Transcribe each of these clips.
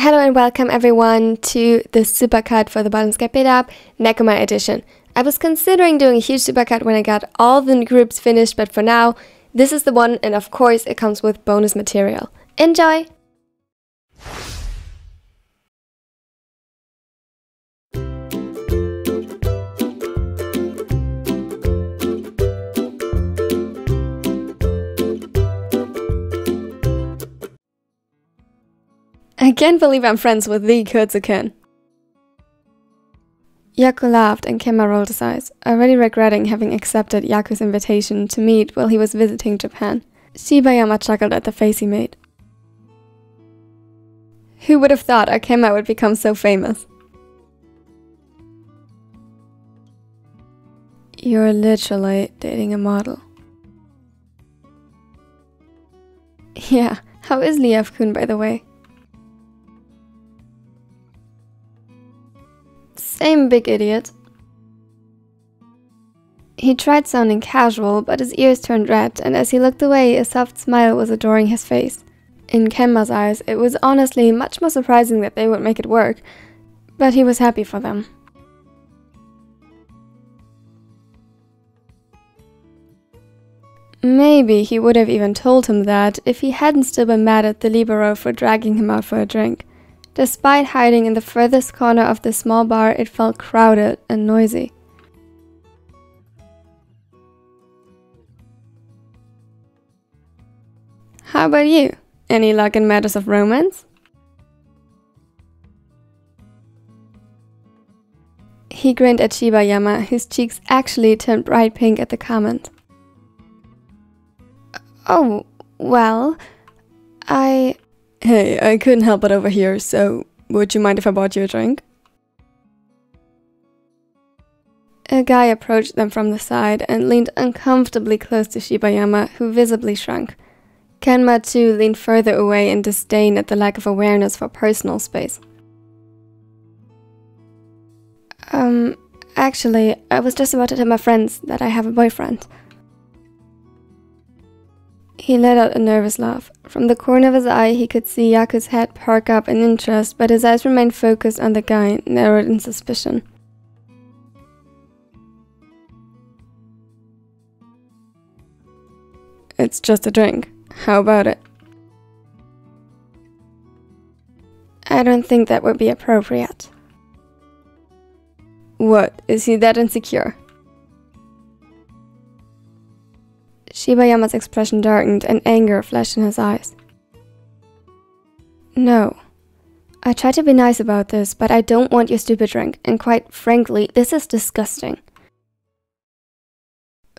Hello and welcome everyone to the supercut for the Gate beta Nekoma edition. I was considering doing a huge supercut when I got all the groups finished, but for now, this is the one and of course it comes with bonus material. Enjoy! I can't believe I'm friends with the Kodzuken. Yaku laughed and Kenma rolled his eyes, already regretting having accepted Yaku's invitation to meet while he was visiting Japan. Shibayama chuckled at the face he made. Who would have thought our Kenma would become so famous? You're literally dating a model. Yeah, how is Lev-kun by the way? Same big idiot. He tried sounding casual, but his ears turned red, and as he looked away, a soft smile was adoring his face. In Kenma's eyes, it was honestly much more surprising that they would make it work, but he was happy for them. Maybe he would have even told him that if he hadn't still been mad at the Libero for dragging him out for a drink. Despite hiding in the furthest corner of the small bar, it felt crowded and noisy. How about you? Any luck in matters of romance? He grinned at Shibayama, whose cheeks actually turned bright pink at the comment. Oh, well, I. Hey, I couldn't help but overhear, so would you mind if I bought you a drink? A guy approached them from the side and leaned uncomfortably close to Shibayama, who visibly shrunk. Kenma too leaned further away in disdain at the lack of awareness for personal space. Um, actually, I was just about to tell my friends that I have a boyfriend. He let out a nervous laugh. From the corner of his eye, he could see Yaku's head perk up in interest, but his eyes remained focused on the guy, narrowed in suspicion. It's just a drink. How about it? I don't think that would be appropriate. What? Is he that insecure? Shibayama's expression darkened and anger flashed in his eyes. No. I tried to be nice about this, but I don't want your stupid drink, and quite frankly, this is disgusting.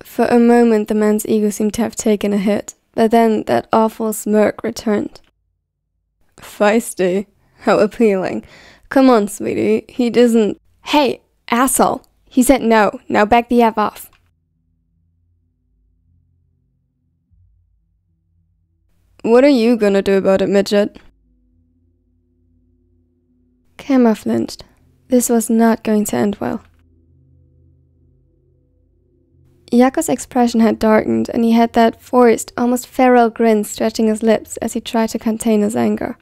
For a moment, the man's ego seemed to have taken a hit, but then that awful smirk returned. Feisty. How appealing. Come on, sweetie. He doesn't. Hey, asshole. He said no. Now back the F off. What are you gonna do about it, midget? Kenma flinched. This was not going to end well. Yaku's expression had darkened, and he had that forced, almost feral grin stretching his lips as he tried to contain his anger.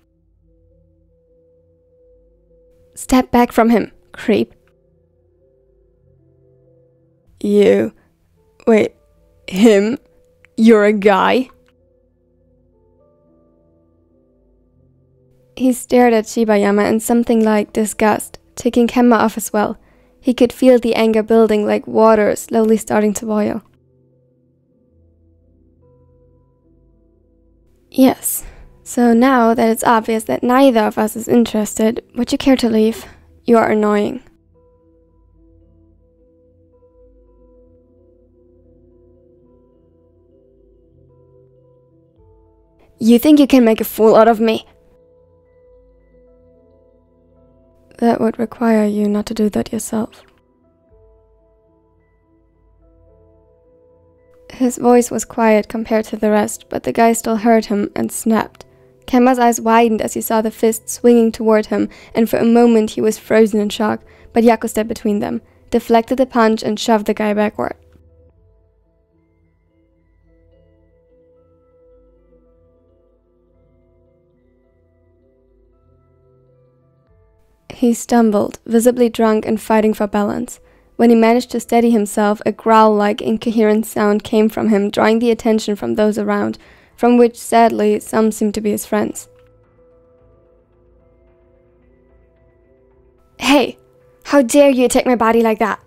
Step back from him, creep. You. Wait, him? You're a guy? He stared at Shibayama in something like disgust, taking Kenma off as well. He could feel the anger building like water slowly starting to boil. Yes, so now that it's obvious that neither of us is interested, would you care to leave? You are annoying. You think you can make a fool out of me? That would require you not to do that yourself. His voice was quiet compared to the rest, but the guy still heard him and snapped. Kenma's eyes widened as he saw the fist swinging toward him, and for a moment he was frozen in shock, but Yaku stepped between them, deflected the punch, and shoved the guy backward. He stumbled, visibly drunk and fighting for balance. When he managed to steady himself, a growl like incoherent sound came from him, drawing the attention from those around, from which, sadly, some seemed to be his friends. Hey, how dare you attack my body like that?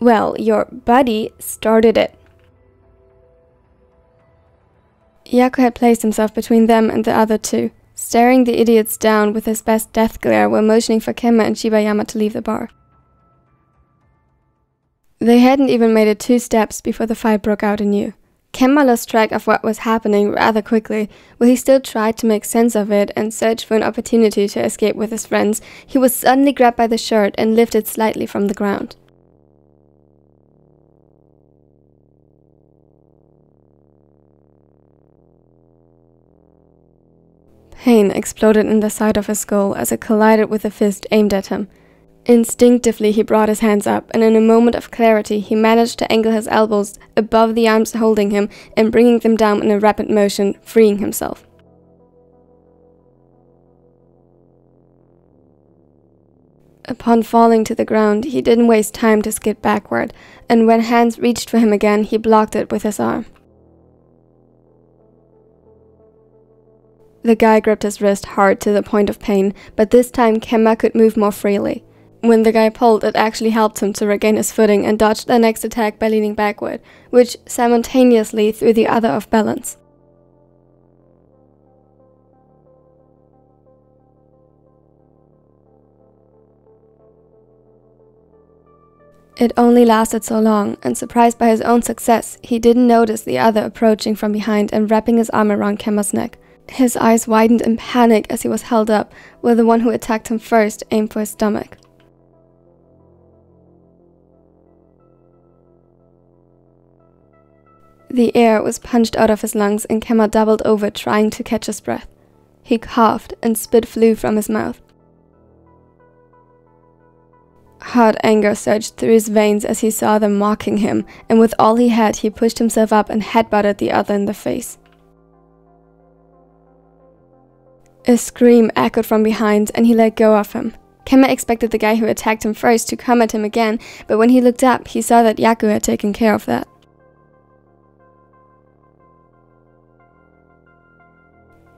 Well, your buddy started it. Yaku had placed himself between them and the other two, staring the idiots down with his best death glare while motioning for Kenma and Shibayama to leave the bar. They hadn't even made it two steps before the fight broke out anew. Kenma lost track of what was happening rather quickly. While he still tried to make sense of it and search for an opportunity to escape with his friends, he was suddenly grabbed by the shirt and lifted slightly from the ground. Pain exploded in the side of his skull as it collided with a fist aimed at him. Instinctively, he brought his hands up, and in a moment of clarity, he managed to angle his elbows above the arms holding him and bringing them down in a rapid motion, freeing himself. Upon falling to the ground, he didn't waste time to skid backward, and when Hans reached for him again, he blocked it with his arm. The guy gripped his wrist hard to the point of pain, but this time Kenma could move more freely. When the guy pulled, it actually helped him to regain his footing and dodge the next attack by leaning backward, which simultaneously threw the other off balance. It only lasted so long, and surprised by his own success, he didn't notice the other approaching from behind and wrapping his arm around Kenma's neck. His eyes widened in panic as he was held up, while the one who attacked him first aimed for his stomach. The air was punched out of his lungs and Kenma doubled over trying to catch his breath. He coughed and spit flew from his mouth. Hot anger surged through his veins as he saw them mocking him, and with all he had, he pushed himself up and headbutted the other in the face. A scream echoed from behind, and he let go of him. Kenma expected the guy who attacked him first to come at him again, but when he looked up, he saw that Yaku had taken care of that.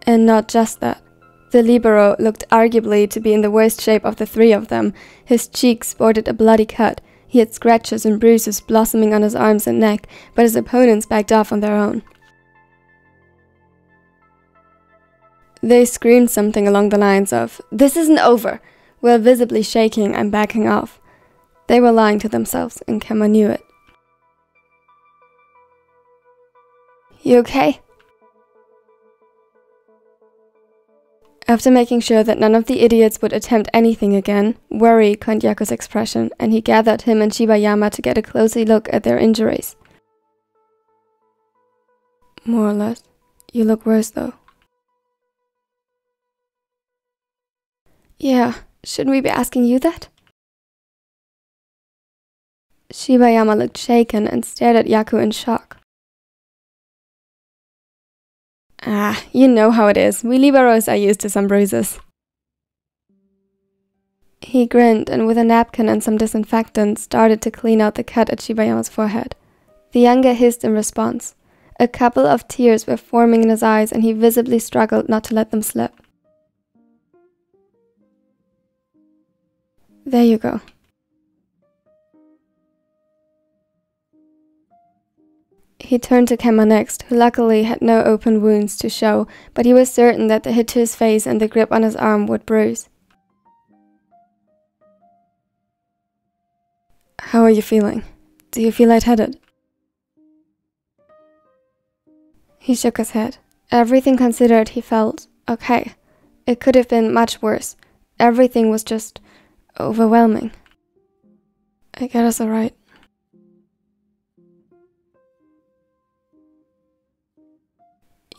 And not just that. The libero looked arguably to be in the worst shape of the three of them. His cheeks sported a bloody cut. He had scratches and bruises blossoming on his arms and neck, but his opponents backed off on their own. They screamed something along the lines of, This isn't over, while visibly shaking and backing off. They were lying to themselves, and Kenma knew it. You okay? After making sure that none of the idiots would attempt anything again, worry caught Yaku's expression, and he gathered him and Shibayama to get a closer look at their injuries. More or less. You look worse, though. Yeah, shouldn't we be asking you that? Shibayama looked shaken and stared at Yaku in shock. Ah, you know how it is. We liberos are used to some bruises. He grinned and with a napkin and some disinfectant started to clean out the cut at Shibayama's forehead. The younger hissed in response. A couple of tears were forming in his eyes and he visibly struggled not to let them slip. There you go. He turned to Kenma next, who luckily had no open wounds to show, but he was certain that the hit to his face and the grip on his arm would bruise. How are you feeling? Do you feel lightheaded? He shook his head. Everything considered, he felt okay. It could have been much worse. Everything was just overwhelming. I get us alright.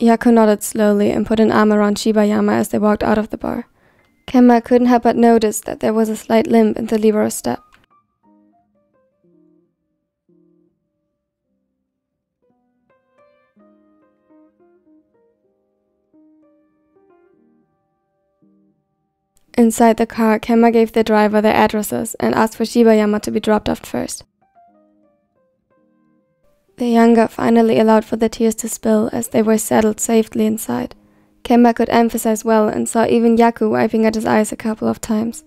Yaku nodded slowly and put an arm around Shibayama as they walked out of the bar. Kenma couldn't help but notice that there was a slight limp in the libero's step. Inside the car, Kenma gave the driver their addresses and asked for Shibayama to be dropped off first. The younger finally allowed for the tears to spill as they were settled safely inside. Kenma could emphasize well and saw even Yaku wiping at his eyes a couple of times.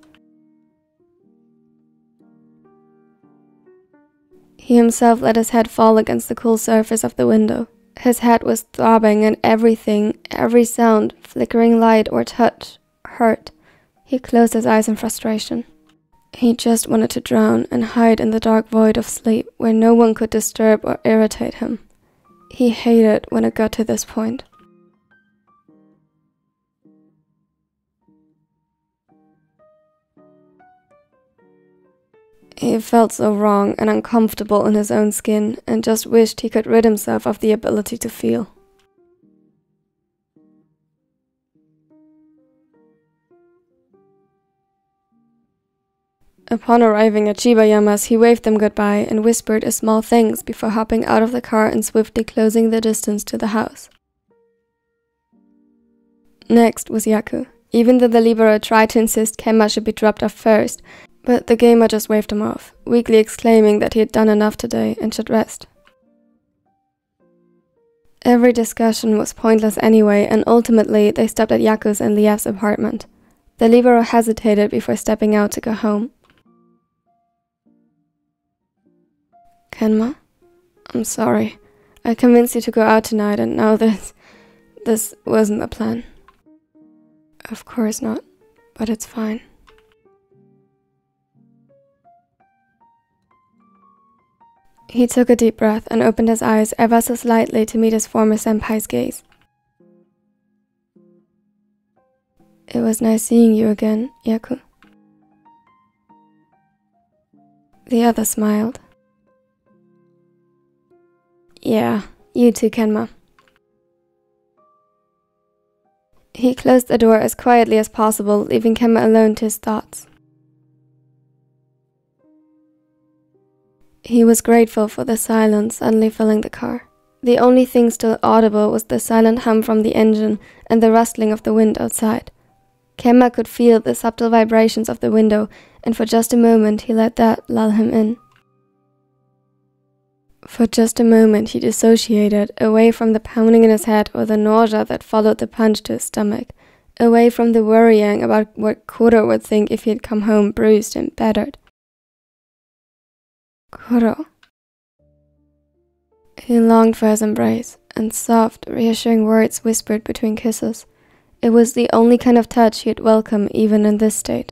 He himself let his head fall against the cool surface of the window. His head was throbbing and everything, every sound, flickering light or touch, hurt. He closed his eyes in frustration. He just wanted to drown and hide in the dark void of sleep where no one could disturb or irritate him. He hated when it got to this point. He felt so wrong and uncomfortable in his own skin and just wished he could rid himself of the ability to feel. Upon arriving at Shibayama's, he waved them goodbye and whispered a small thanks before hopping out of the car and swiftly closing the distance to the house. Next was Yaku. Even though the Libero tried to insist Kenma should be dropped off first, but the gamer just waved him off, weakly exclaiming that he had done enough today and should rest. Every discussion was pointless anyway, and ultimately they stopped at Yaku's and Lev's apartment. The Libero hesitated before stepping out to go home. Kenma, I'm sorry. I convinced you to go out tonight, and now this. this wasn't the plan. Of course not, but it's fine. He took a deep breath and opened his eyes ever so slightly to meet his former senpai's gaze. It was nice seeing you again, Yaku. The other smiled. Yeah, you too, Kenma. He closed the door as quietly as possible, leaving Kenma alone to his thoughts. He was grateful for the silence suddenly filling the car. The only thing still audible was the silent hum from the engine and the rustling of the wind outside. Kenma could feel the subtle vibrations of the window, and for just a moment he let that lull him in. For just a moment he dissociated, away from the pounding in his head or the nausea that followed the punch to his stomach, away from the worrying about what Kuro would think if he had come home bruised and battered. Kuro. He longed for his embrace, and soft, reassuring words whispered between kisses. It was the only kind of touch he'd welcome even in this state.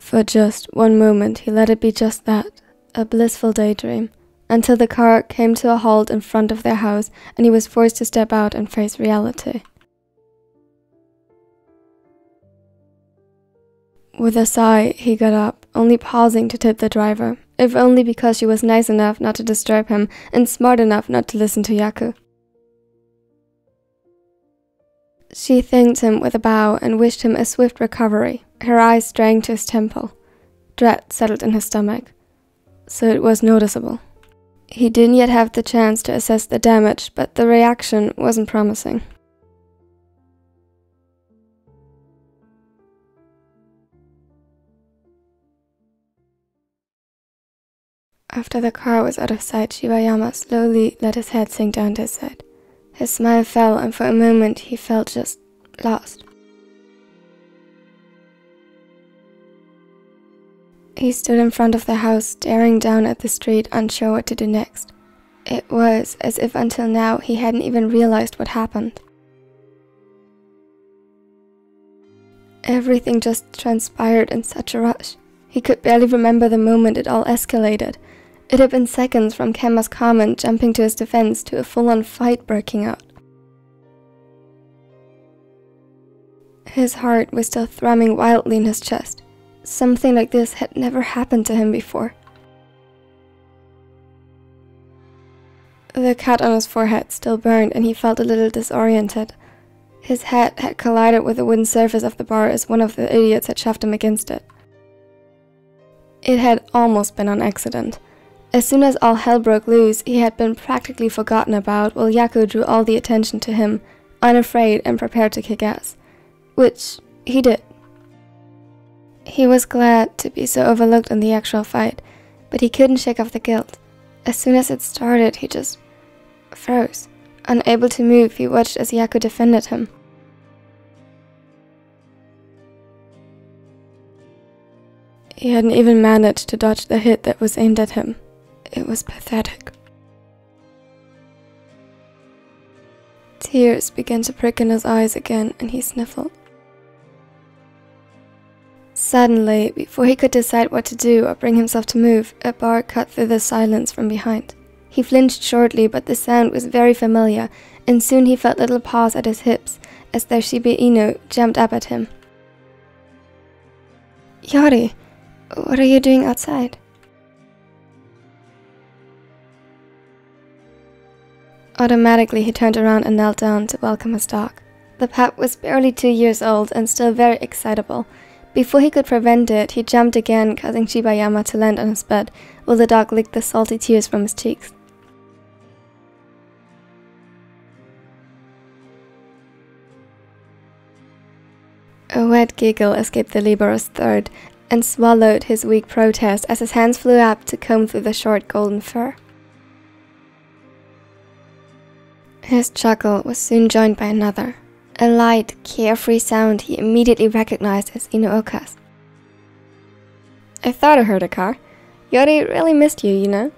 For just one moment he let it be just that, a blissful daydream, until the car came to a halt in front of their house and he was forced to step out and face reality. With a sigh, he got up, only pausing to tip the driver, if only because she was nice enough not to disturb him and smart enough not to listen to Yaku. She thanked him with a bow and wished him a swift recovery. Her eyes straying to his temple. Dread settled in his stomach, so it was noticeable. He didn't yet have the chance to assess the damage, but the reaction wasn't promising. After the car was out of sight, Shibayama slowly let his head sink down to his side. His smile fell, and for a moment he felt just lost. He stood in front of the house, staring down at the street, unsure what to do next. It was as if until now he hadn't even realized what happened. Everything just transpired in such a rush. He could barely remember the moment it all escalated. It had been seconds from Kenma's comment jumping to his defense to a full on fight breaking out. His heart was still thrumming wildly in his chest. Something like this had never happened to him before. The cut on his forehead still burned and he felt a little disoriented. His head had collided with the wooden surface of the bar as one of the idiots had shoved him against it. It had almost been an accident. As soon as all hell broke loose, he had been practically forgotten about while Yaku drew all the attention to him, unafraid and prepared to kick ass. Which he did. He was glad to be so overlooked in the actual fight, but he couldn't shake off the guilt. As soon as it started, he just froze. Unable to move, he watched as Yaku defended him. He hadn't even managed to dodge the hit that was aimed at him. It was pathetic. Tears began to prick in his eyes again, and he sniffled. Suddenly, before he could decide what to do or bring himself to move, a bark cut through the silence from behind. He flinched shortly, but the sound was very familiar, and soon he felt little paws at his hips as though Shiba Inu jumped up at him. Yori, what are you doing outside? Automatically, he turned around and knelt down to welcome his dog. The pup was barely two years old and still very excitable. Before he could prevent it, he jumped again, causing Shibayama to land on his bed, while the dog licked the salty tears from his cheeks. A wet giggle escaped the Libero's throat and swallowed his weak protest as his hands flew up to comb through the short golden fur. His chuckle was soon joined by another, a light, carefree sound he immediately recognized as Inuoka's. I thought I heard a car. Yori really missed you, you know.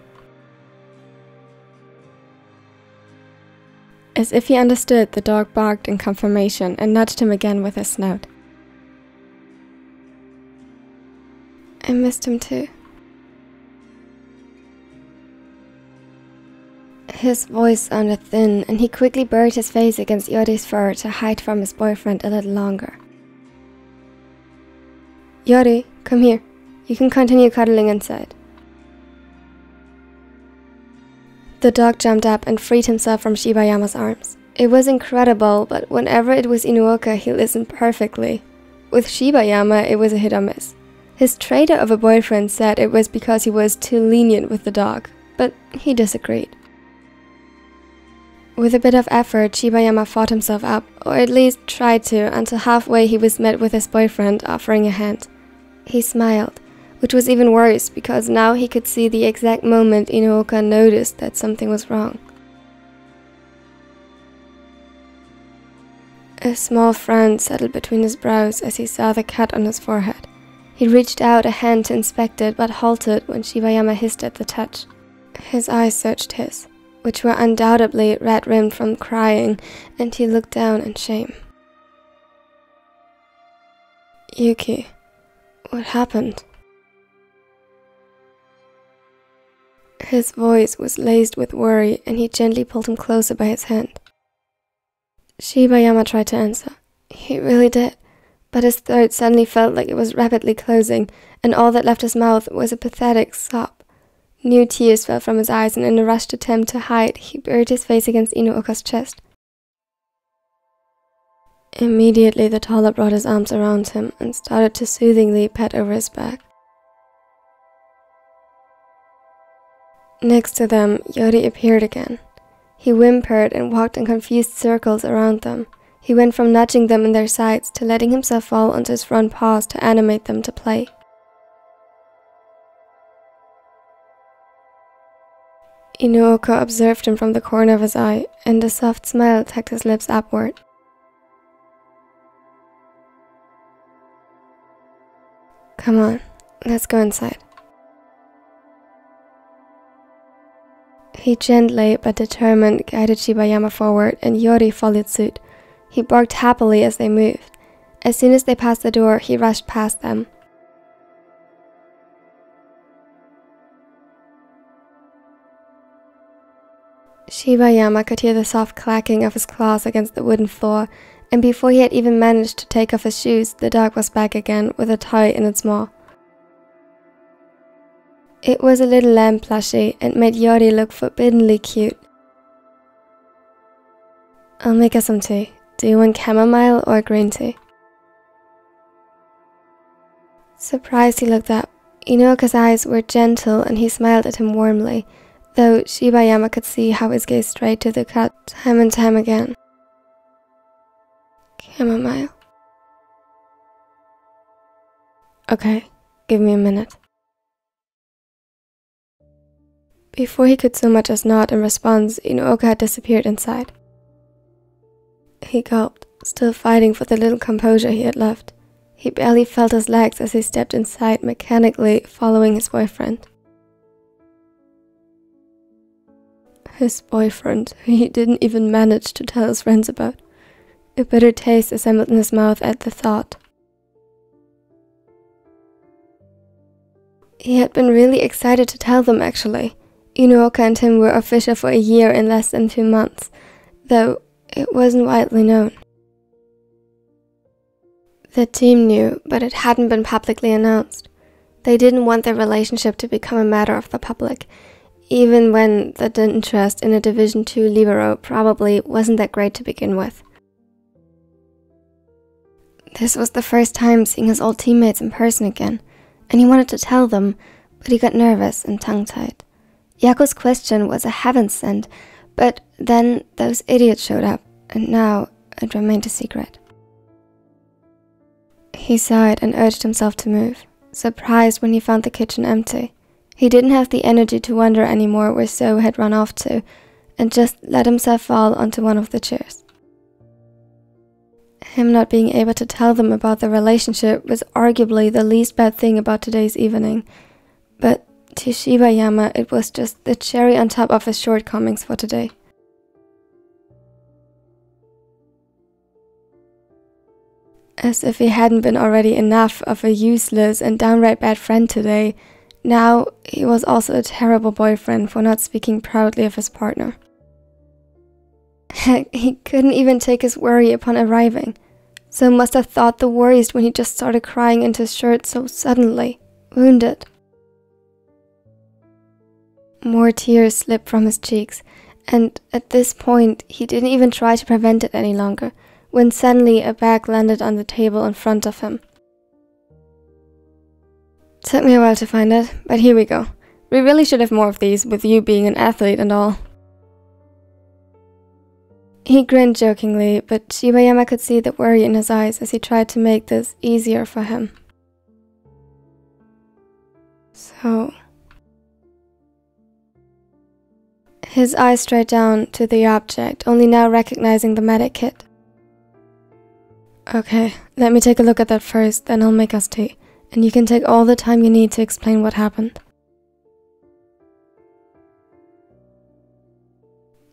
As if he understood, the dog barked in confirmation and nudged him again with his snout. I missed him too. His voice sounded thin, and he quickly buried his face against Yori's fur to hide from his boyfriend a little longer. Yori, come here. You can continue cuddling inside. The dog jumped up and freed himself from Shibayama's arms. It was incredible, but whenever it was Inuoka, he listened perfectly. With Shibayama, it was a hit or miss. His trader of a boyfriend said it was because he was too lenient with the dog, but he disagreed. With a bit of effort, Shibayama fought himself up, or at least tried to, until halfway he was met with his boyfriend offering a hand. He smiled, which was even worse because now he could see the exact moment Inuoka noticed that something was wrong. A small frown settled between his brows as he saw the cut on his forehead. He reached out a hand to inspect it, but halted when Shibayama hissed at the touch. His eyes searched his which were undoubtedly red rimmed from crying, and he looked down in shame. Yuki, what happened? His voice was laced with worry, and he gently pulled him closer by his hand. Shibayama tried to answer. He really did, but his throat suddenly felt like it was rapidly closing, and all that left his mouth was a pathetic sob. New tears fell from his eyes, and in a rushed attempt to hide, he buried his face against Inuoka's chest. Immediately, the taller brought his arms around him and started to soothingly pat over his back. Next to them, Yori appeared again. He whimpered and walked in confused circles around them. He went from nudging them in their sides to letting himself fall onto his front paws to animate them to play. Inuoka observed him from the corner of his eye, and a soft smile tugged his lips upward. Come on, let's go inside. He gently but determined guided Shibayama forward, and Yori followed suit. He barked happily as they moved. As soon as they passed the door, he rushed past them. Shibayama could hear the soft clacking of his claws against the wooden floor, and before he had even managed to take off his shoes, the dog was back again with a toy in its maw. It was a little lamb plushie and made Yori look forbiddenly cute. I'll make us some tea. Do you want chamomile or green tea? Surprised, he looked up. Inuoka's eyes were gentle and he smiled at him warmly though Shibayama could see how his gaze strayed to the cut time and time again. Chamomile. Okay, give me a minute. Before he could so much as nod in response, Inuoka had disappeared inside. He gulped, still fighting for the little composure he had left. He barely felt his legs as he stepped inside, mechanically following his boyfriend. His boyfriend, who he didn't even manage to tell his friends about. A bitter taste assembled in his mouth at the thought. He had been really excited to tell them, actually. Inuoka and him were official for a year in less than two months, though it wasn't widely known. The team knew, but it hadn't been publicly announced. They didn't want their relationship to become a matter of the public, even when the interest in a Division II libero probably wasn't that great to begin with. This was the first time seeing his old teammates in person again, and he wanted to tell them, but he got nervous and tongue tied. Yaku's question was a heaven sent, but then those idiots showed up, and now it remained a secret. He sighed and urged himself to move, surprised when he found the kitchen empty. He didn't have the energy to wonder anymore where So had run off to, and just let himself fall onto one of the chairs. Him not being able to tell them about the relationship was arguably the least bad thing about today's evening, but to Shibayama it was just the cherry on top of his shortcomings for today. As if he hadn't been already enough of a useless and downright bad friend today, now he was also a terrible boyfriend for not speaking proudly of his partner. Heck, he couldn't even take his worry upon arriving. So must have thought the worst when he just started crying into his shirt so suddenly, wounded. More tears slipped from his cheeks, and at this point he didn't even try to prevent it any longer, when suddenly a bag landed on the table in front of him. Took me a while to find it, but here we go. We really should have more of these, with you being an athlete and all. He grinned jokingly, but Shibayama could see the worry in his eyes as he tried to make this easier for him. So. His eyes strayed down to the object, only now recognizing the medic kit. Okay, let me take a look at that first, then I'll make us tea, and you can take all the time you need to explain what happened.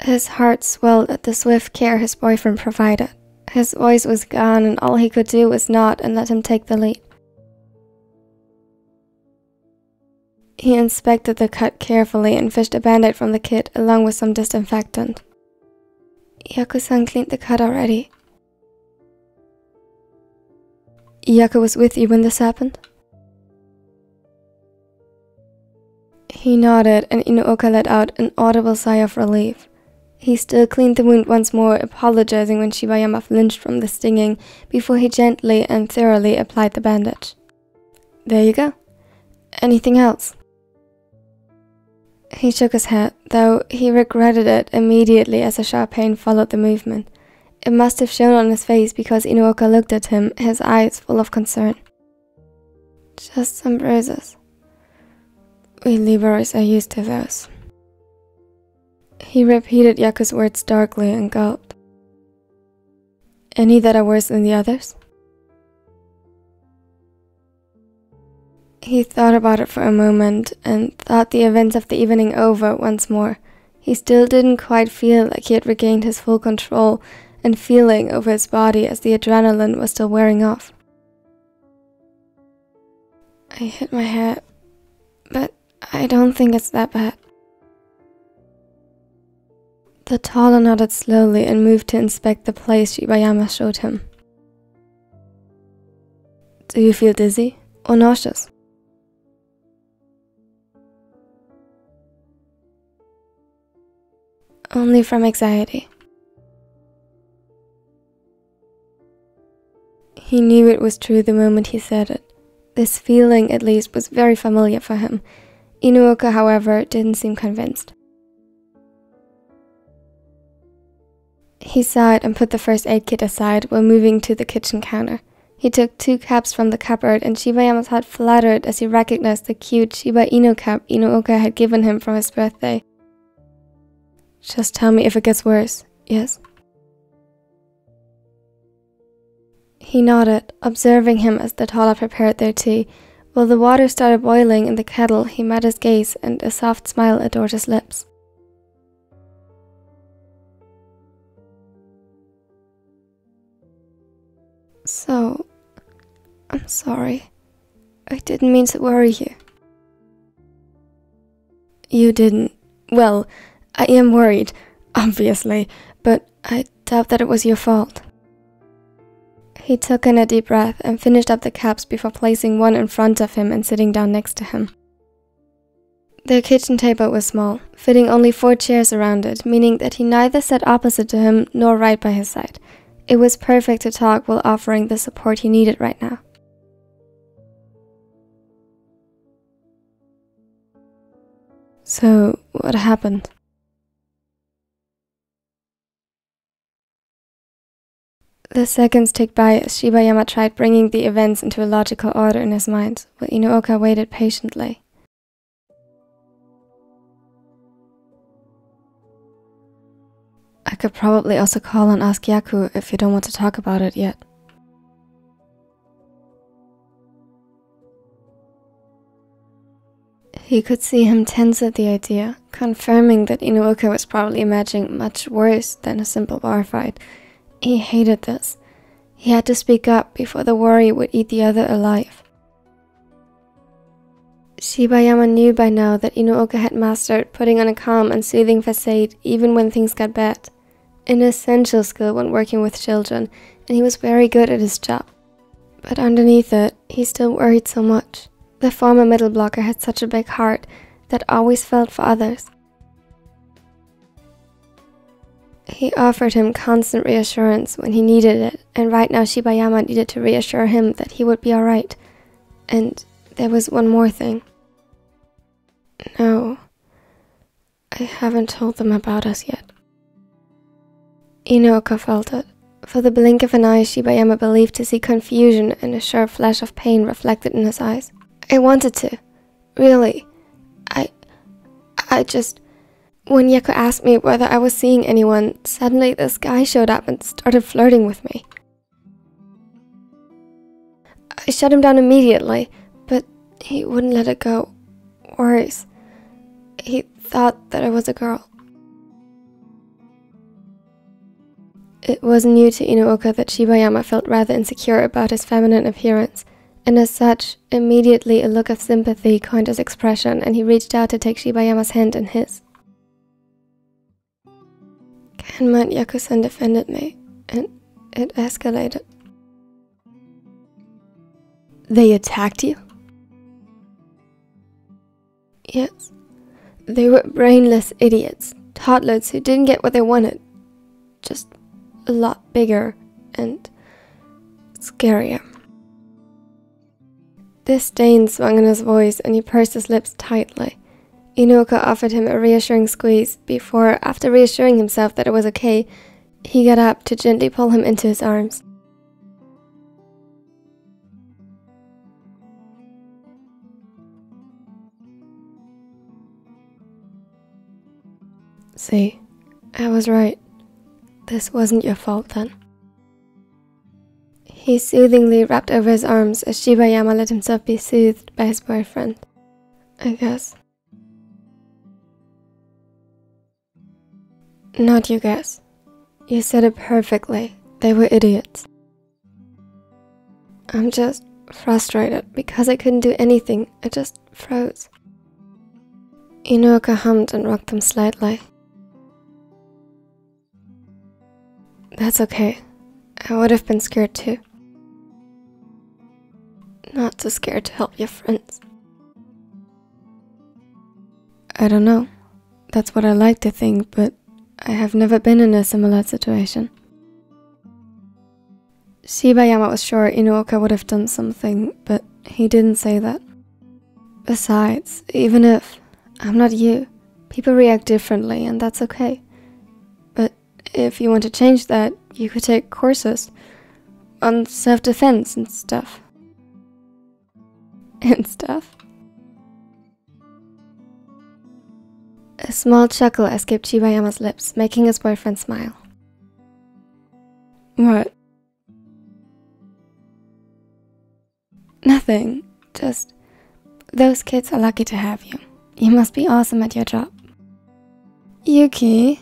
His heart swelled at the swift care his boyfriend provided. His voice was gone, and all he could do was nod and let him take the lead. He inspected the cut carefully and fished a band aid from the kit along with some disinfectant. Yaku-san cleaned the cut already. Yaku was with you when this happened? He nodded, and Inuoka let out an audible sigh of relief. He still cleaned the wound once more, apologizing when Shibayama flinched from the stinging before he gently and thoroughly applied the bandage. There you go. Anything else? He shook his head, though he regretted it immediately as a sharp pain followed the movement. It must have shown on his face because Inuoka looked at him, his eyes full of concern. Just some bruises. We liberos are used to those. He repeated Yaku's words darkly and gulped. Any that are worse than the others? He thought about it for a moment and thought the events of the evening over once more. He still didn't quite feel like he had regained his full control and feeling over his body as the adrenaline was still wearing off. I hit my head, but I don't think it's that bad. The taller nodded slowly and moved to inspect the place Shibayama showed him. Do you feel dizzy or nauseous? Only from anxiety. He knew it was true the moment he said it. This feeling, at least, was very familiar for him. Inuoka, however, didn't seem convinced. He sighed and put the first aid kit aside while moving to the kitchen counter. He took two caps from the cupboard, and Shibayama's heart fluttered as he recognized the cute Shiba Inu cap Inuoka had given him for his birthday. Just tell me if it gets worse, yes? He nodded, observing him as the Tala prepared their tea. While the water started boiling in the kettle, he met his gaze and a soft smile adored his lips. So, I'm sorry. I didn't mean to worry you. You didn't. Well, I am worried, obviously, but I doubt that it was your fault. He took in a deep breath and finished up the caps before placing one in front of him and sitting down next to him. Their kitchen table was small, fitting only four chairs around it, meaning that he neither sat opposite to him nor right by his side. It was perfect to talk while offering the support he needed right now. So, what happened? The seconds ticked by as Shibayama tried bringing the events into a logical order in his mind, while Inuoka waited patiently. I could probably also call and ask Yaku if you don't want to talk about it yet. He could see him tense at the idea, confirming that Inuoka was probably imagining much worse than a simple bar fight he hated this. He had to speak up before the worry would eat the other alive. Shibayama knew by now that Inuoka had mastered putting on a calm and soothing facade even when things got bad. An essential skill when working with children, and he was very good at his job. But underneath it, he still worried so much. The former middle blocker had such a big heart that always felt for others. He offered him constant reassurance when he needed it, and right now Shibayama needed to reassure him that he would be alright. And there was one more thing. No, I haven't told them about us yet. Inuoka felt it. For the blink of an eye, Shibayama believed to see confusion and a sharp flash of pain reflected in his eyes. I wanted to. Really. I. I just. When Yaku asked me whether I was seeing anyone, suddenly this guy showed up and started flirting with me. I shut him down immediately, but he wouldn't let it go. Worse, he thought that I was a girl. It was new to Inuoka that Shibayama felt rather insecure about his feminine appearance, and as such, immediately a look of sympathy coined his expression, and he reached out to take Shibayama's hand in his. Kenman Yakusan defended me, and it escalated. They attacked you? Yes. They were brainless idiots, toddlers who didn't get what they wanted. Just a lot bigger and scarier. Disdain swung in his voice, and he pursed his lips tightly. Inuoka offered him a reassuring squeeze before, after reassuring himself that it was okay, he got up to gently pull him into his arms. See, I was right. This wasn't your fault then. He soothingly wrapped over his arms as Shibayama let himself be soothed by his boyfriend. I guess. Not you guys. You said it perfectly. They were idiots. I'm just frustrated because I couldn't do anything. I just froze. Inuoka hummed and rocked them slightly. That's okay. I would have been scared too. Not too scared to help your friends. I don't know. That's what I like to think, but I have never been in a similar situation. Shibayama was sure Inuoka would have done something, but he didn't say that. Besides, even if I'm not you, people react differently, and that's okay. But If you want to change that, you could take courses on self defense and stuff. And stuff? A small chuckle escaped Shibayama's lips, making his boyfriend smile. What? Nothing. Just. Those kids are lucky to have you. You must be awesome at your job. Yuki.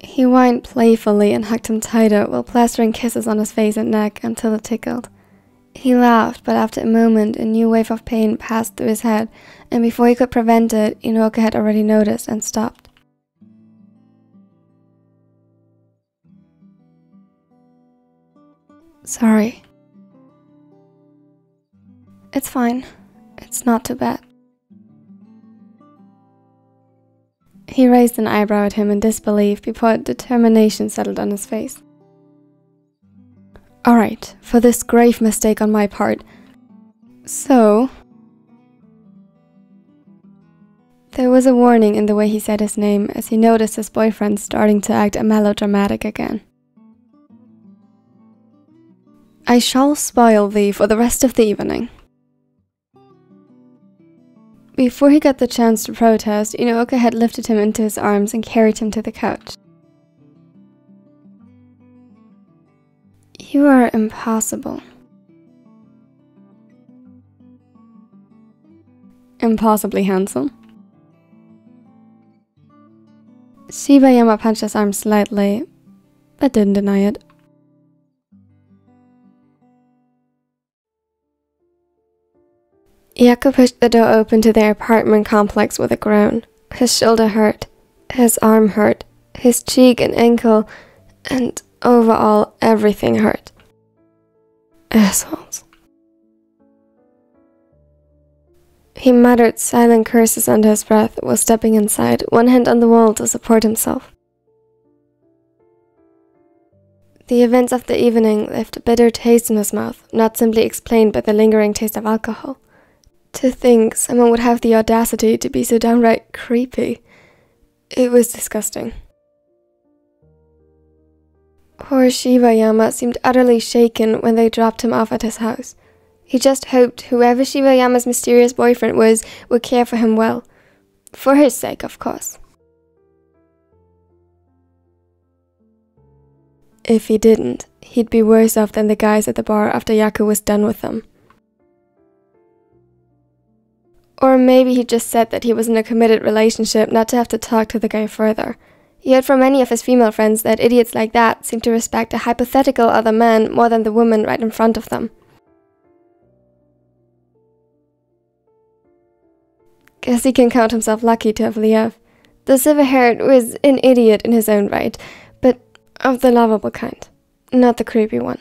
He whined playfully and hugged him tighter while plastering kisses on his face and neck until it tickled. He laughed, but after a moment, a new wave of pain passed through his head, and before he could prevent it, Inuoka had already noticed and stopped. Sorry. It's fine. It's not too bad. He raised an eyebrow at him in disbelief before determination settled on his face. Alright, for this grave mistake on my part. Sou. There was a warning in the way he said his name as he noticed his boyfriend starting to act melodramatic again. I shall spoil thee for the rest of the evening. Before he got the chance to protest, Inuoka had lifted him into his arms and carried him to the couch. You are impossible. Impossibly handsome. Shibayama punched his arm slightly, but didn't deny it. Yaku pushed the door open to their apartment complex with a groan. His shoulder hurt, his arm hurt, his cheek and ankle, and overall, everything hurt. Assholes. He muttered silent curses under his breath while stepping inside, one hand on the wall to support himself. The events of the evening left a bitter taste in his mouth, not simply explained by the lingering taste of alcohol. To think someone would have the audacity to be so downright creepy. It was disgusting. Poor Shibayama seemed utterly shaken when they dropped him off at his house. He just hoped whoever Shibayama's mysterious boyfriend was would care for him well. For his sake, of course. If he didn't, he'd be worse off than the guys at the bar after Yaku was done with them. Or maybe he just said that he was in a committed relationship not to have to talk to the guy further. He heard from many of his female friends that idiots like that seem to respect a hypothetical other man more than the woman right in front of them. Guess he can count himself lucky to have Lev. The silver haired was an idiot in his own right, but of the lovable kind, not the creepy one.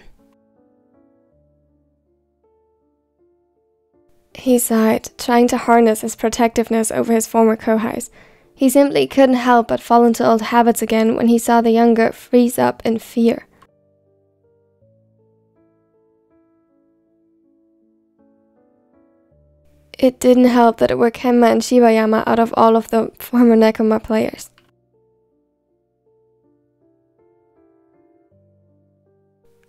He sighed, trying to harness his protectiveness over his former co-house. He simply couldn't help but fall into old habits again when he saw the younger freeze up in fear. It didn't help that it were Kenma and Shibayama out of all of the former Nekoma players.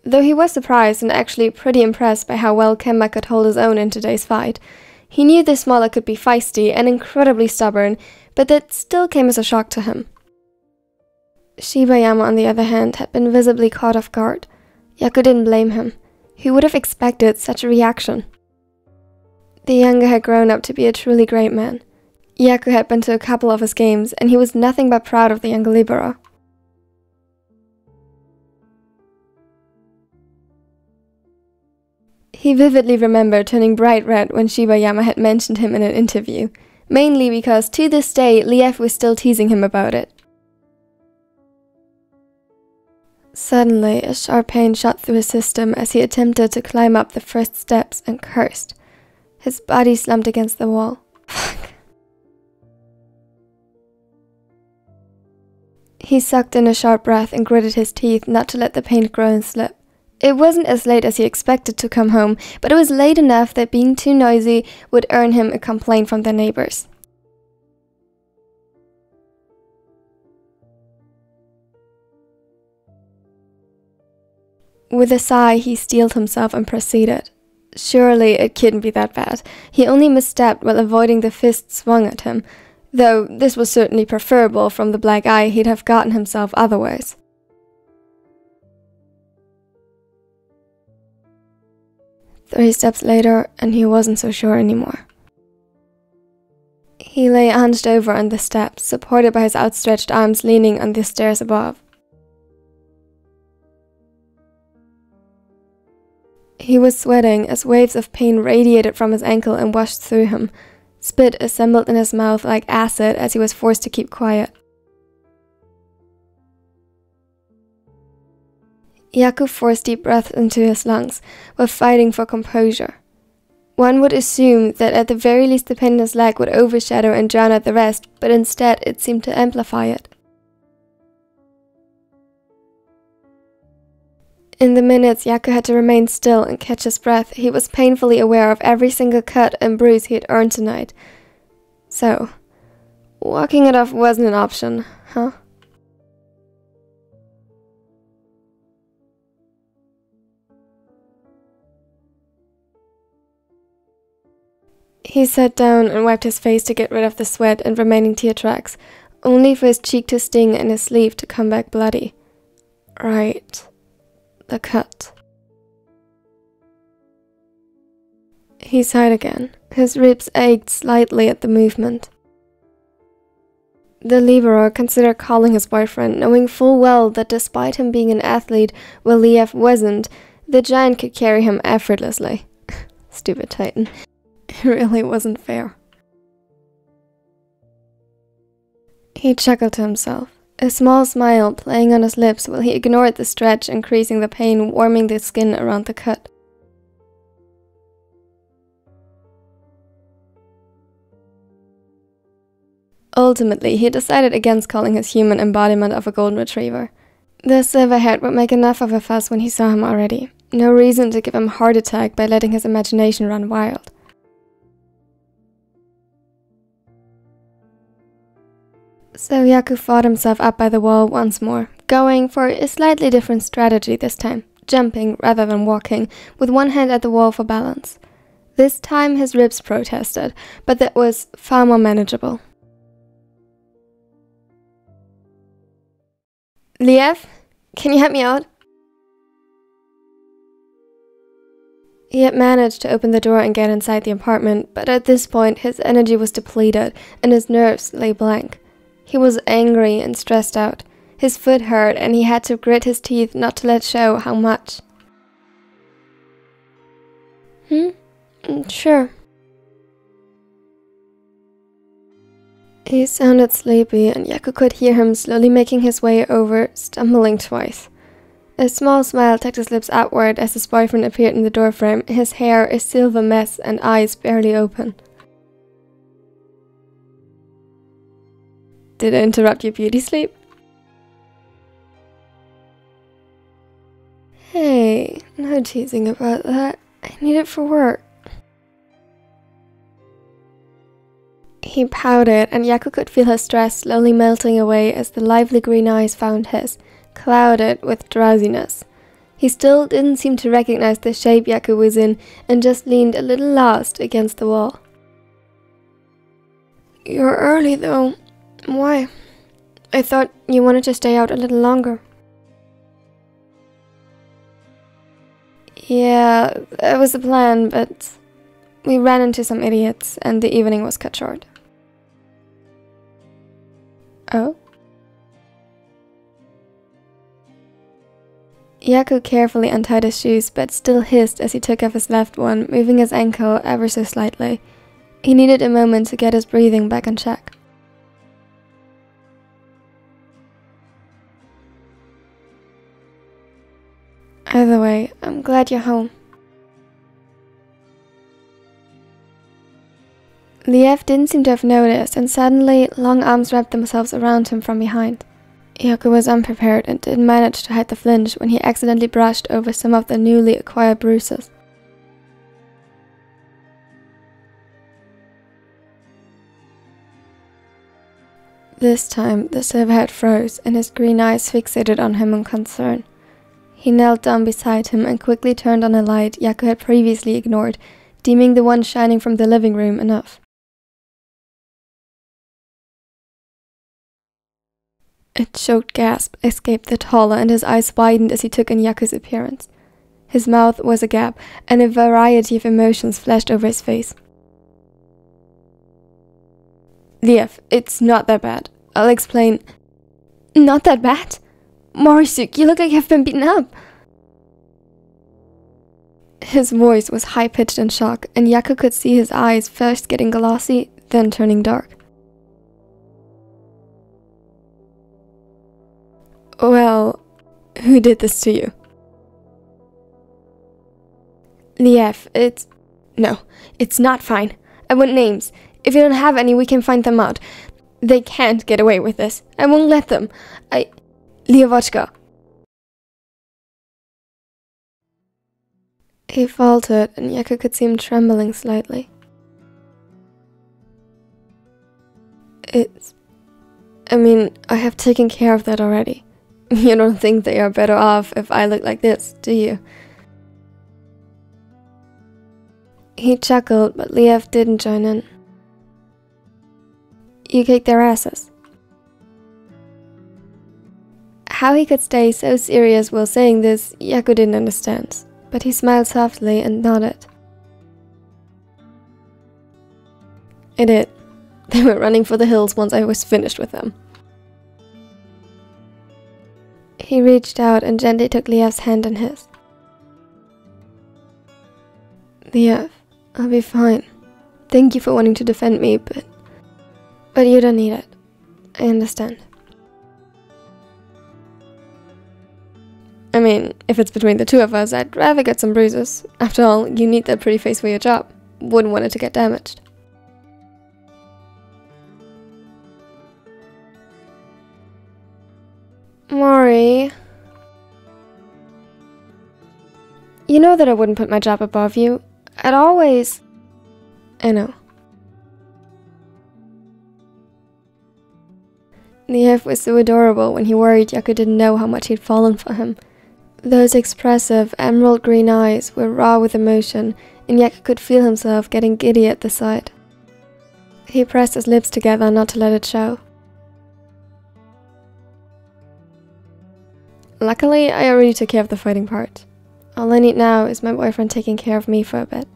Though he was surprised and actually pretty impressed by how well Kenma could hold his own in today's fight, he knew this smaller could be feisty and incredibly stubborn, but that still came as a shock to him. Shibayama, on the other hand, had been visibly caught off guard. Yaku didn't blame him. Who would have expected such a reaction? The younger had grown up to be a truly great man. Yaku had been to a couple of his games, and he was nothing but proud of the younger libero. He vividly remembered turning bright red when Shibayama had mentioned him in an interview, mainly because to this day Lev was still teasing him about it. Suddenly, a sharp pain shot through his system as he attempted to climb up the first steps and cursed. His body slumped against the wall. Fuck. He sucked in a sharp breath and gritted his teeth not to let the pain grow and slip. It wasn't as late as he expected to come home, but it was late enough that being too noisy would earn him a complaint from the neighbors. With a sigh, he steeled himself and proceeded. Surely it couldn't be that bad. He only misstepped while avoiding the fist swung at him, though this was certainly preferable from the black eye he'd have gotten himself otherwise. Three steps later, and he wasn't so sure anymore. He lay hunched over on the steps, supported by his outstretched arms leaning on the stairs above. He was sweating as waves of pain radiated from his ankle and washed through him. Spit assembled in his mouth like acid as he was forced to keep quiet. Yaku forced deep breaths into his lungs, while fighting for composure. One would assume that at the very least the pain in his leg would overshadow and drown out the rest, but instead it seemed to amplify it. In the minutes Yaku had to remain still and catch his breath, he was painfully aware of every single cut and bruise he had earned tonight. So, walking it off wasn't an option, huh? He sat down and wiped his face to get rid of the sweat and remaining tear tracks, only for his cheek to sting and his sleeve to come back bloody. Right. The cut. He sighed again. His ribs ached slightly at the movement. The libero considered calling his boyfriend, knowing full well that despite him being an athlete, while Lev wasn't, the giant could carry him effortlessly. Stupid Titan. It really wasn't fair. He chuckled to himself, a small smile playing on his lips while he ignored the stretch, increasing the pain, warming the skin around the cut. Ultimately, he decided against calling his human embodiment of a golden retriever. The silverhead would make enough of a fuss when he saw him already. No reason to give him a heart attack by letting his imagination run wild. So Yaku fought himself up by the wall once more, going for a slightly different strategy this time, jumping rather than walking, with one hand at the wall for balance. This time his ribs protested, but that was far more manageable. Lev, can you help me out? He had managed to open the door and get inside the apartment, but at this point his energy was depleted and his nerves lay blank. He was angry and stressed out. His foot hurt and he had to grit his teeth not to let show how much. Hmm? Mm, sure. He sounded sleepy, and Yaku could hear him slowly making his way over, stumbling twice. A small smile tucked his lips outward as his boyfriend appeared in the doorframe, his hair a silver mess and eyes barely open. Did I interrupt your beauty sleep? Hey, no teasing about that. I need it for work. He pouted, and Yaku could feel her stress slowly melting away as the lively green eyes found his, clouded with drowsiness. He still didn't seem to recognize the shape Yaku was in and just leaned a little lost against the wall. You're early, though. Why? I thought you wanted to stay out a little longer. Yeah, that was the plan, but we ran into some idiots and the evening was cut short. Oh? Yaku carefully untied his shoes, but still hissed as he took off his left one, moving his ankle ever so slightly. He needed a moment to get his breathing back in check. Either way, I'm glad you're home. Lev didn't seem to have noticed, and suddenly long arms wrapped themselves around him from behind. Yaku was unprepared and didn't manage to hide the flinch when he accidentally brushed over some of the newly acquired bruises. This time, the silverhead froze and his green eyes fixated on him in concern. He knelt down beside him and quickly turned on a light Yaku had previously ignored, deeming the one shining from the living room enough. A choked gasp escaped the taller, and his eyes widened as he took in Yaku's appearance. His mouth was agape, and a variety of emotions flashed over his face. Lev, it's not that bad. I'll explain. Not that bad? Morisuke, you look like you've been beaten up. His voice was high pitched in shock, and Yaku could see his eyes first getting glossy, then turning dark. Well, who did this to you? Lev, it's. No, it's not fine. I want names. If you don't have any, we can find them out. They can't get away with this. I won't let them. I. Levochka. He faltered, and Yaku could see him trembling slightly. It's. I mean, I have taken care of that already. You don't think they are better off if I look like this, do you? He chuckled, but Lev didn't join in. You kicked their asses. How he could stay so serious while saying this, Yaku didn't understand, but he smiled softly and nodded. I did. They were running for the hills once I was finished with them. He reached out and gently took Lev's hand in his. Lev, I'll be fine. Thank you for wanting to defend me, but. But you don't need it. I understand. I mean, if it's between the two of us, I'd rather get some bruises. After all, you need that pretty face for your job. Wouldn't want it to get damaged. Mori. You know that I wouldn't put my job above you. I'd always. I know. Lev was so adorable when he worried Yaku didn't know how much he'd fallen for him. Those expressive, emerald green eyes were raw with emotion, and Yaku could feel himself getting giddy at the sight. He pressed his lips together not to let it show. Luckily, I already took care of the fighting part. All I need now is my boyfriend taking care of me for a bit.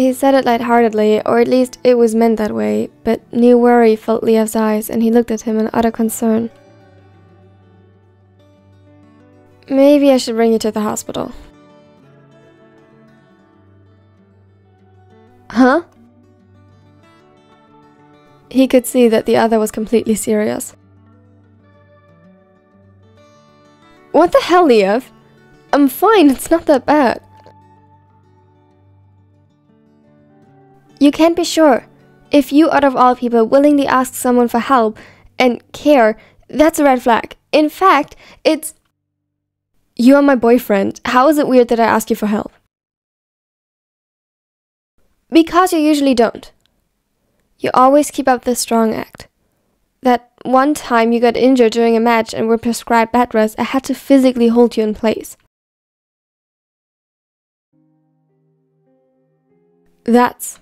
He said it lightheartedly, or at least it was meant that way, but new worry filled Lev's eyes and he looked at him in utter concern. Maybe I should bring you to the hospital. Huh? He could see that the other was completely serious. What the hell, Lev? I'm fine, it's not that bad. You can't be sure. If you, out of all people, willingly ask someone for help and care, that's a red flag. In fact, it's. You are my boyfriend. How is it weird that I ask you for help? Because you usually don't. You always keep up the strong act. That one time you got injured during a match and were prescribed bed rest, I had to physically hold you in place. That's.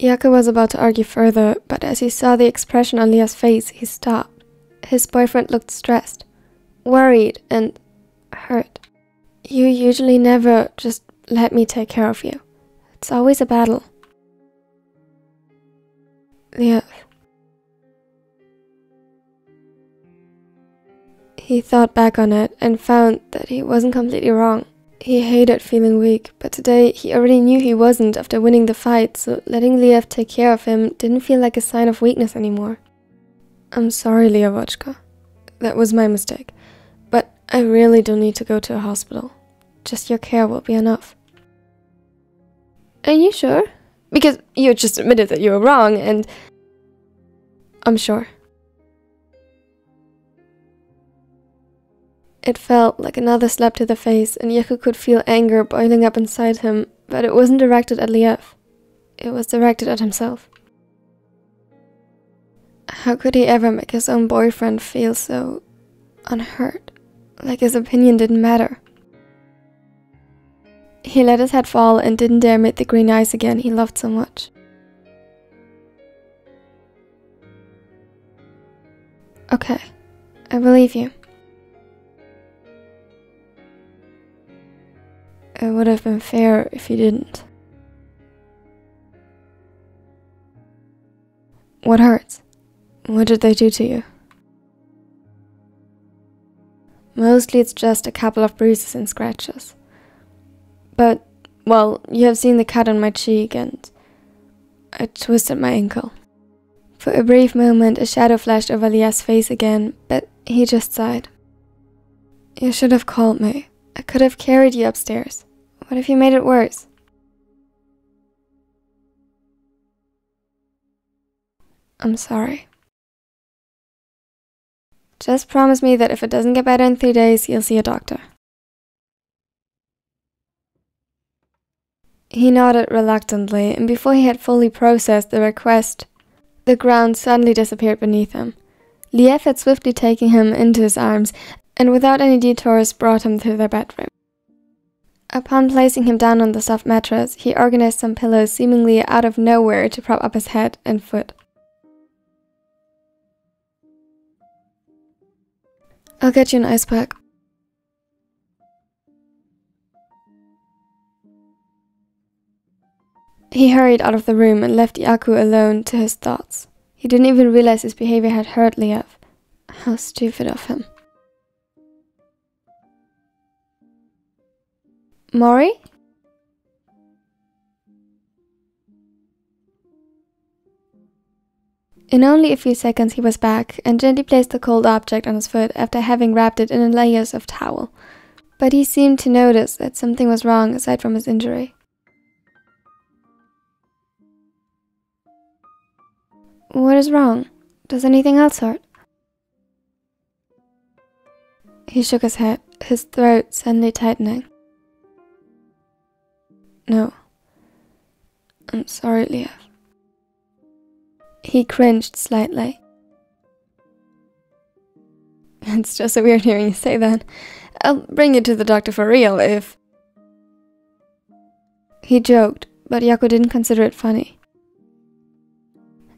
Yaku was about to argue further, but as he saw the expression on Lev's face, he stopped. His boyfriend looked stressed, worried, and hurt. You usually never just let me take care of you. It's always a battle. Lev. He thought back on it and found that he wasn't completely wrong. He hated feeling weak, but today he already knew he wasn't after winning the fight, so letting Lev take care of him didn't feel like a sign of weakness anymore. I'm sorry, Levochka. That was my mistake. But I really don't need to go to a hospital. Just your care will be enough. Are you sure? Because you just admitted that you were wrong, and. I'm sure. It felt like another slap to the face, and Yaku could feel anger boiling up inside him, but it wasn't directed at Lev. It was directed at himself. How could he ever make his own boyfriend feel so unhurt? Like his opinion didn't matter. He let his head fall and didn't dare meet the green eyes again he loved so much. Okay, I believe you. It would have been fair if you didn't. What hurts? What did they do to you? Mostly it's just a couple of bruises and scratches. But, well, you have seen the cut on my cheek and I twisted my ankle. For a brief moment, a shadow flashed over Lev's face again, but he just sighed. You should have called me. I could have carried you upstairs. What if you made it worse? I'm sorry. Just promise me that if it doesn't get better in three days, you'll see a doctor. He nodded reluctantly, and before he had fully processed the request, the ground suddenly disappeared beneath him. Lev had swiftly taken him into his arms, and without any detours brought him to their bedroom. Upon placing him down on the soft mattress, he organized some pillows seemingly out of nowhere to prop up his head and foot. I'll get you an ice pack. He hurried out of the room and left Yaku alone to his thoughts. He didn't even realize his behavior had hurt Lev. How stupid of him. Mori? In only a few seconds he was back and gently placed the cold object on his foot after having wrapped it in layers of towel. But he seemed to notice that something was wrong aside from his injury. What is wrong? Does anything else hurt? He shook his head, his throat suddenly tightening. No. I'm sorry, Lev. He cringed slightly. It's just so weird hearing you say that. I'll bring you to the doctor for real if. He joked, but Yaku didn't consider it funny.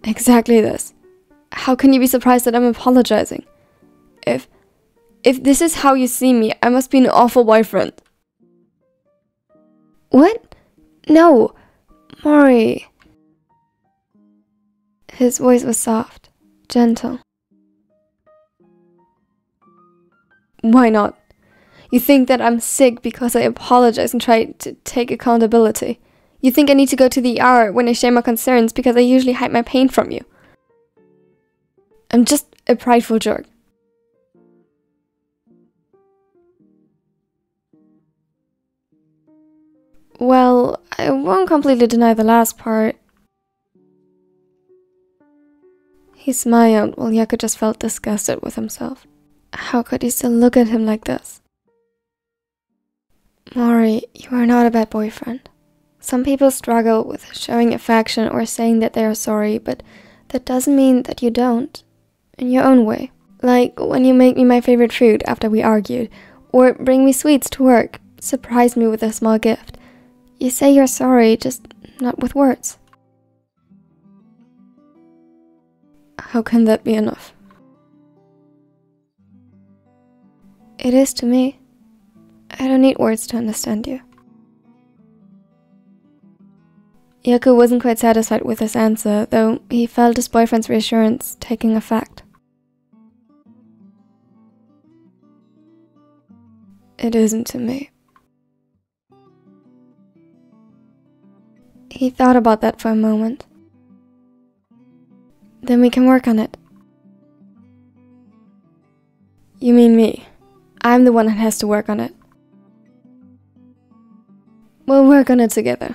Exactly this. How can you be surprised that I'm apologizing? If. If this is how you see me, I must be an awful boyfriend. What? No! Mori. His voice was soft, gentle. Why not? You think that I'm sick because I apologize and try to take accountability. You think I need to go to the ER when I share my concerns because I usually hide my pain from you. I'm just a prideful jerk. Well, I won't completely deny the last part. He smiled while Yaku just felt disgusted with himself. How could he still look at him like this? Mori, you are not a bad boyfriend. Some people struggle with showing affection or saying that they are sorry, but that doesn't mean that you don't. In your own way. Like when you make me my favorite food after we argued, or bring me sweets to work, surprise me with a small gift. You say you're sorry, just not with words. How can that be enough? It is to me. I don't need words to understand you. Yaku wasn't quite satisfied with his answer, though he felt his boyfriend's reassurance taking effect. It isn't to me. He thought about that for a moment. Then we can work on it. You mean me? I'm the one that has to work on it. We'll work on it together.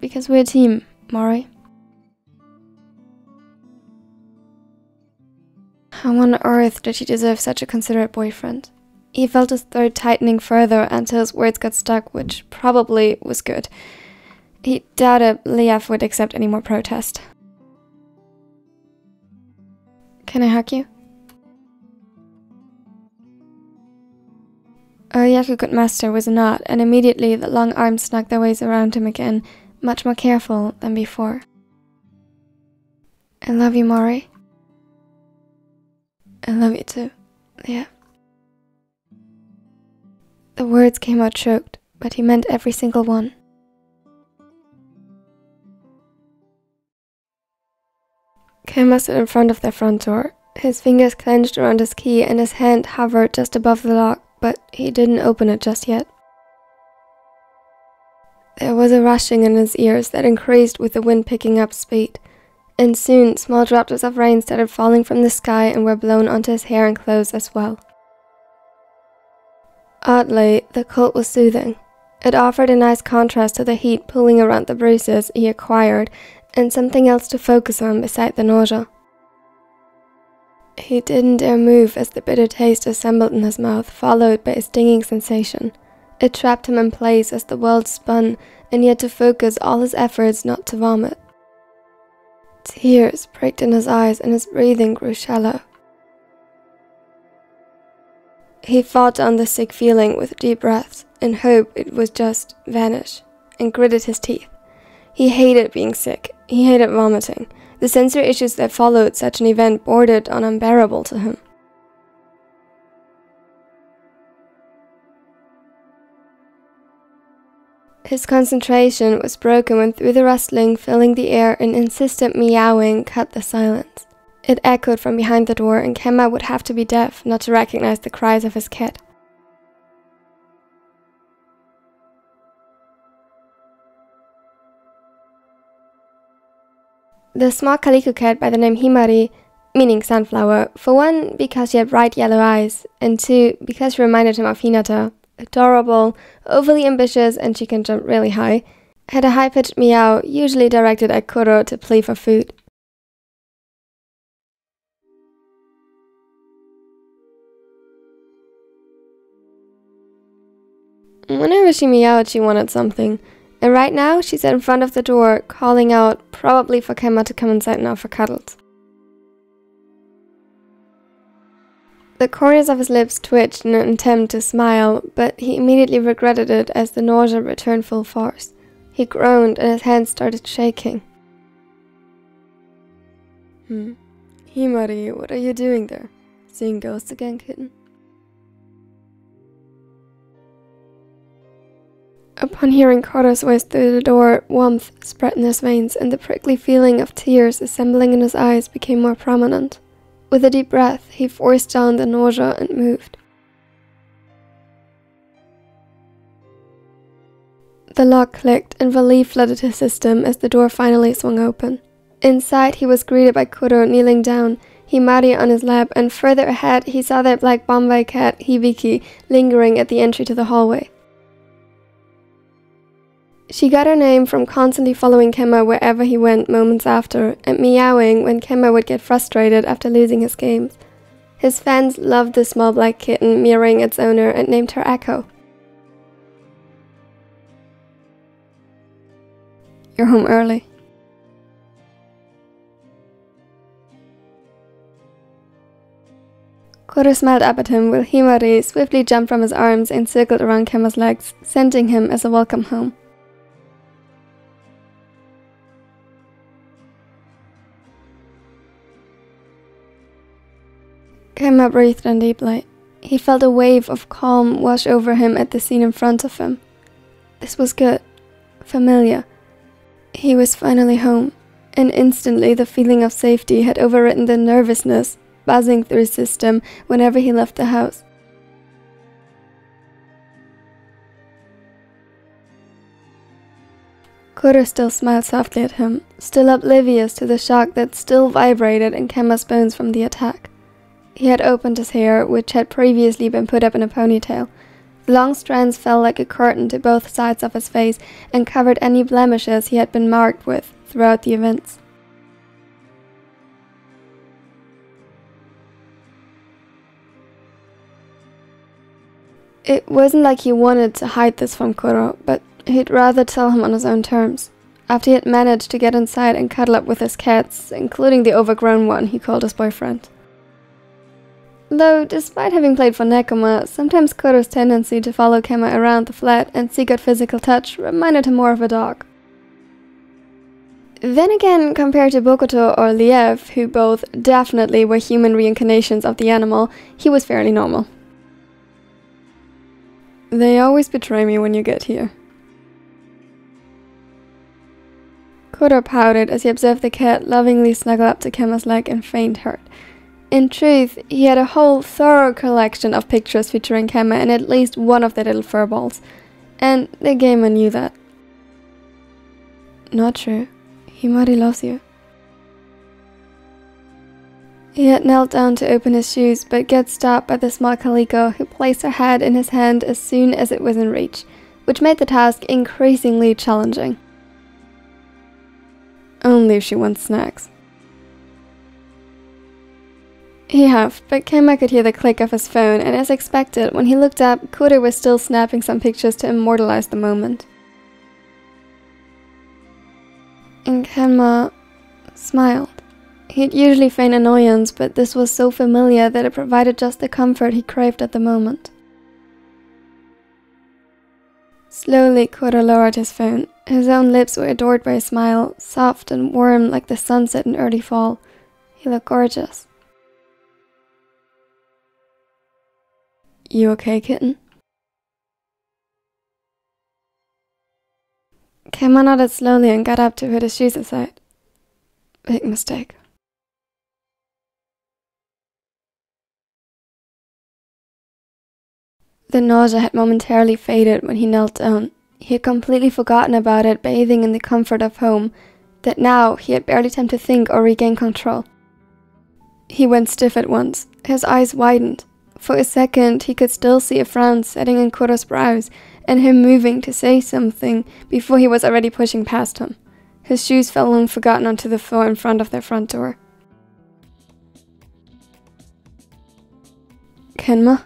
Because we're a team, Mori. How on earth did he deserve such a considerate boyfriend? He felt his throat tightening further until his words got stuck, which probably was good. He doubted Lev would accept any more protest. Can I hug you? Oh, All Yaku could master was a nod, and immediately the long arms snuck their ways around him again, much more careful than before. I love you, Mori. I love you too. Yeah. The words came out choked, but he meant every single one. Kenma stood in front of their front door. His fingers clenched around his key and his hand hovered just above the lock, but he didn't open it just yet. There was a rushing in his ears that increased with the wind picking up speed, and soon small droplets of rain started falling from the sky and were blown onto his hair and clothes as well. Oddly, the cold was soothing. It offered a nice contrast to the heat pulling around the bruises he acquired and something else to focus on beside the nausea. He didn't dare move as the bitter taste assembled in his mouth, followed by a stinging sensation. It trapped him in place as the world spun, and he had to focus all his efforts not to vomit. Tears pricked in his eyes, and his breathing grew shallow. He fought on the sick feeling with deep breaths, in hope it would just vanish, and gritted his teeth. He hated being sick, he hated vomiting. The sensory issues that followed such an event bordered on unbearable to him. His concentration was broken when through the rustling filling the air an insistent meowing cut the silence. It echoed from behind the door and Kenma would have to be deaf not to recognize the cries of his cat. The small calico cat by the name Himari, meaning sunflower, for one, because she had bright yellow eyes, and two, because she reminded him of Hinata, adorable, overly ambitious, and she can jump really high, had a high pitched meow, usually directed at Kuro to plead for food. Whenever she meowed, she wanted something. And right now, she's in front of the door, calling out, probably for Kenma to come inside now for cuddles. The corners of his lips twitched in an attempt to smile, but he immediately regretted it as the nausea returned full force. He groaned and his hands started shaking. Hmm. Himari, what are you doing there? Seeing ghosts again, kitten? Upon hearing Kota's voice through the door, warmth spread in his veins, and the prickly feeling of tears assembling in his eyes became more prominent. With a deep breath, he forced down the nausea and moved. The lock clicked, and relief flooded his system as the door finally swung open. Inside, he was greeted by Kuro kneeling down, Himari on his lap, and further ahead, he saw their black Bombay cat, Hibiki, lingering at the entry to the hallway. She got her name from constantly following Kenma wherever he went moments after, and meowing when Kenma would get frustrated after losing his games. His fans loved the small black kitten mirroring its owner and named her Echo. You're home early. Kuro smiled up at him while Himari swiftly jumped from his arms and circled around Kenma's legs, scenting him as a welcome home. Kenma breathed in deeply. He felt a wave of calm wash over him at the scene in front of him. This was good, familiar. He was finally home, and instantly the feeling of safety had overwritten the nervousness buzzing through his system whenever he left the house. Kuro still smiled softly at him, still oblivious to the shock that still vibrated in Kenma's bones from the attack. He had opened his hair, which had previously been put up in a ponytail. The long strands fell like a curtain to both sides of his face and covered any blemishes he had been marked with throughout the events. It wasn't like he wanted to hide this from Kuro, but he'd rather tell him on his own terms. After he had managed to get inside and cuddle up with his cats, including the overgrown one he called his boyfriend. Though, despite having played for Nekoma, sometimes Kuro's tendency to follow Kenma around the flat and seek out physical touch reminded him more of a dog. Then again, compared to Bokuto or Lev, who both definitely were human reincarnations of the animal, he was fairly normal. They always betray me when you get here. Kuro pouted as he observed the cat lovingly snuggle up to Kenma's leg and faint hurt. In truth, he had a whole thorough collection of pictures featuring Kenma and at least one of the little furballs, and the gamer knew that. Not true. He Himari loves you. He had knelt down to open his shoes, but got stopped by the small calico, who placed her head in his hand as soon as it was in reach, which made the task increasingly challenging. Only if she wants snacks. He huffed, but Kenma could hear the click of his phone, and as expected, when he looked up, Kuro was still snapping some pictures to immortalize the moment. And Kenma smiled. He'd usually feign annoyance, but this was so familiar that it provided just the comfort he craved at the moment. Slowly, Kuro lowered his phone. His own lips were adored by a smile, soft and warm like the sunset in early fall. He looked gorgeous. You okay, kitten? Kenma nodded slowly and got up to put his shoes aside. Big mistake. The nausea had momentarily faded when he knelt down. He had completely forgotten about it, bathing in the comfort of home, that now he had barely time to think or regain control. He went stiff at once, his eyes widened. For a second, he could still see a frown setting in Kuro's brows and him moving to say something before he was already pushing past him. His shoes fell long forgotten onto the floor in front of their front door. Kenma?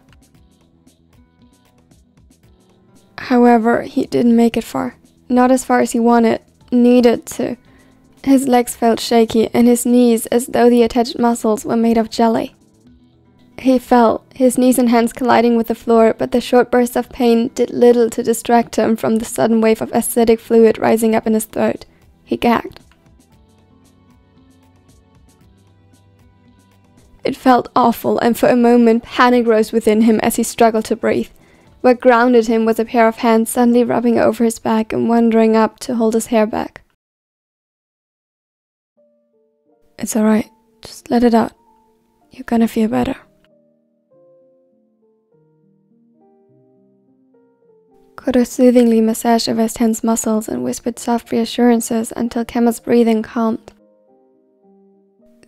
However, he didn't make it far. Not as far as he wanted, needed to. His legs felt shaky and his knees as though the attached muscles were made of jelly. He fell, his knees and hands colliding with the floor, but the short burst of pain did little to distract him from the sudden wave of acidic fluid rising up in his throat. He gagged. It felt awful, and for a moment panic rose within him as he struggled to breathe. What grounded him was a pair of hands suddenly rubbing over his back and wandering up to hold his hair back. It's alright. Just let it out. You're gonna feel better. Kuro soothingly massaged his tense muscles and whispered soft reassurances until Kenma's breathing calmed.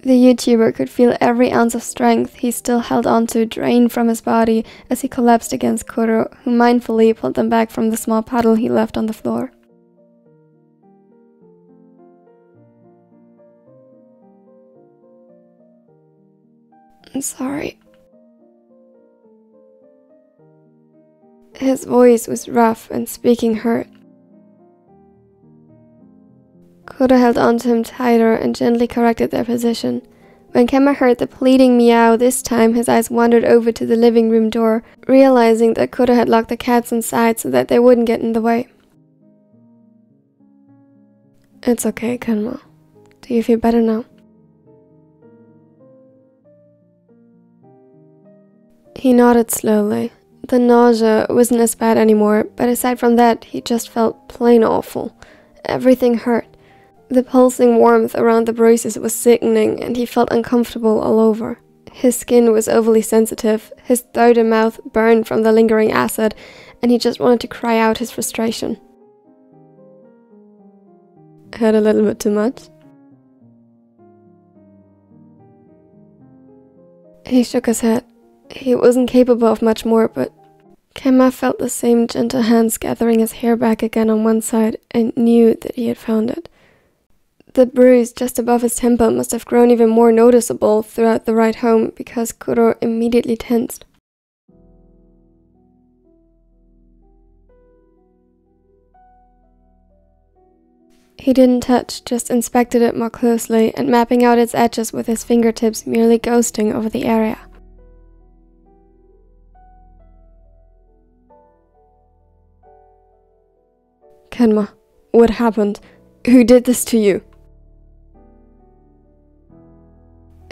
The YouTuber could feel every ounce of strength he still held onto drain from his body as he collapsed against Kuro, who mindfully pulled them back from the small puddle he left on the floor. I'm sorry, His voice was rough and speaking hurt. Kuro held onto him tighter and gently corrected their position. When Kenma heard the pleading meow this time, his eyes wandered over to the living room door, realizing that Kuro had locked the cats inside so that they wouldn't get in the way. It's okay, Kenma. Do you feel better now? He nodded slowly. The nausea wasn't as bad anymore, but aside from that, he just felt plain awful. Everything hurt. The pulsing warmth around the bruises was sickening, and he felt uncomfortable all over. His skin was overly sensitive, his throat and mouth burned from the lingering acid, and he just wanted to cry out his frustration. Had a little bit too much? He shook his head. He wasn't capable of much more, but Kenma felt the same gentle hands gathering his hair back again on one side and knew that he had found it. The bruise just above his temple must have grown even more noticeable throughout the ride home because Kuro immediately tensed. He didn't touch, just inspected it more closely and mapping out its edges with his fingertips, merely ghosting over the area. Kenma, what happened? Who did this to you?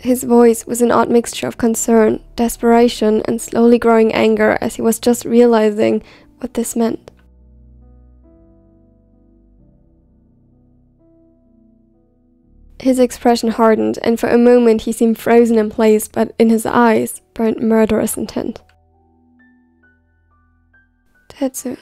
His voice was an odd mixture of concern, desperation, and slowly growing anger as he was just realizing what this meant. His expression hardened, and for a moment he seemed frozen in place, but in his eyes burned murderous intent. Tetsu.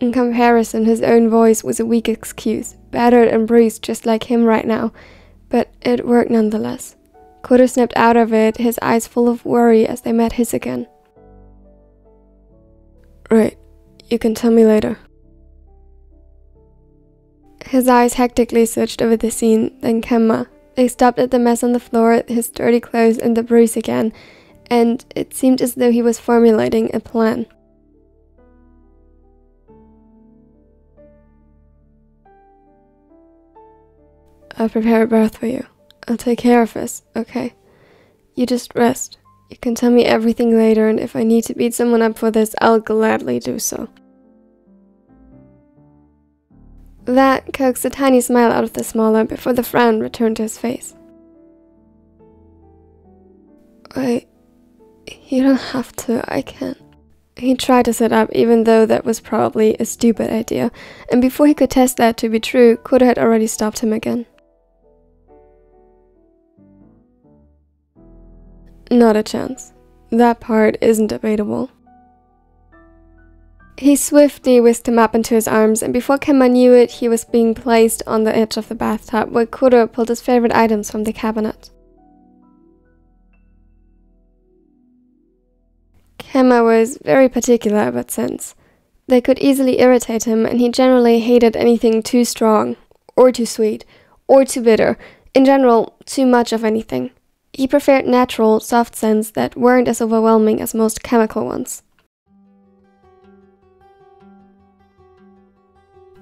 In comparison, his own voice was a weak excuse, battered and bruised just like him right now, but it worked nonetheless. Kuro snapped out of it, his eyes full of worry as they met his again. Right, you can tell me later. His eyes hectically searched over the scene, then Kenma. They stopped at the mess on the floor, his dirty clothes, and the bruise again, and it seemed as though he was formulating a plan. I'll prepare a bath for you. I'll take care of this, okay? You just rest. You can tell me everything later, and if I need to beat someone up for this, I'll gladly do so. That coaxed a tiny smile out of the smaller before the frown returned to his face. Wait, you don't have to, I can. He tried to sit up, even though that was probably a stupid idea, and before he could test that to be true, Kuro had already stopped him again. Not a chance. That part isn't debatable. He swiftly whisked him up into his arms, and before Kenma knew it, he was being placed on the edge of the bathtub where Kuro pulled his favorite items from the cabinet. Kenma was very particular about scents. They could easily irritate him, and he generally hated anything too strong, or too sweet, or too bitter, in general, too much of anything. He preferred natural, soft scents that weren't as overwhelming as most chemical ones.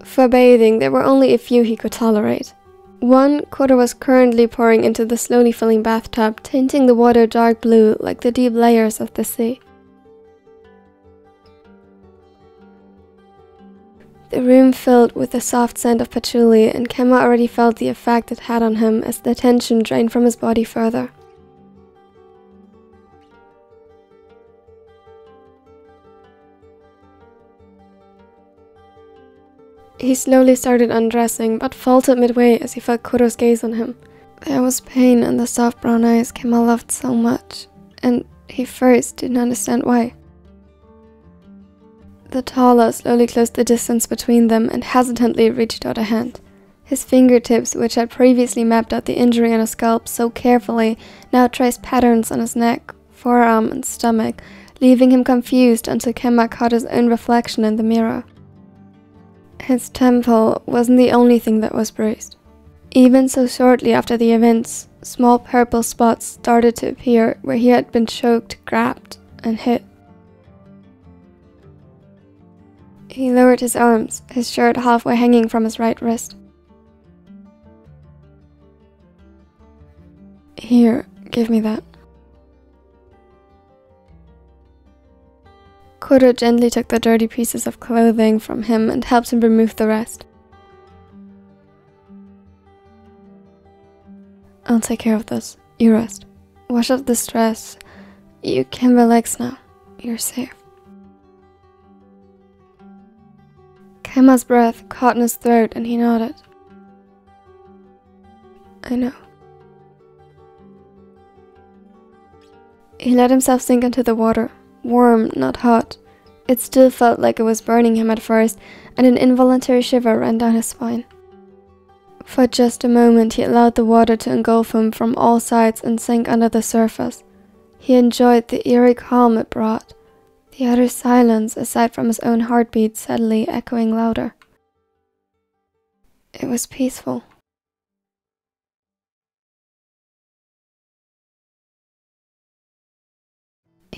For bathing, there were only a few he could tolerate. One, quarter was currently pouring into the slowly filling bathtub, tinting the water dark blue like the deep layers of the sea. The room filled with the soft scent of patchouli, and Kenma already felt the effect it had on him as the tension drained from his body further. He slowly started undressing, but faltered midway as he felt Kuro's gaze on him. There was pain in the soft brown eyes Kenma loved so much, and he first didn't understand why. The taller slowly closed the distance between them and hesitantly reached out a hand. His fingertips, which had previously mapped out the injury on his scalp so carefully, now traced patterns on his neck, forearm, and stomach, leaving him confused until Kenma caught his own reflection in the mirror. His temple wasn't the only thing that was bruised. Even so shortly after the events, small purple spots started to appear where he had been choked, grabbed, and hit. He lowered his arms, his shirt halfway hanging from his right wrist. Here, give me that. Kuro gently took the dirty pieces of clothing from him and helped him remove the rest. I'll take care of this. You rest. Wash off the stress. You can relax now. You're safe. Kenma's breath caught in his throat and he nodded. I know. He let himself sink into the water, warm, not hot. It still felt like it was burning him at first, and an involuntary shiver ran down his spine. For just a moment, he allowed the water to engulf him from all sides and sank under the surface. He enjoyed the eerie calm it brought, the utter silence aside from his own heartbeat steadily echoing louder. It was peaceful.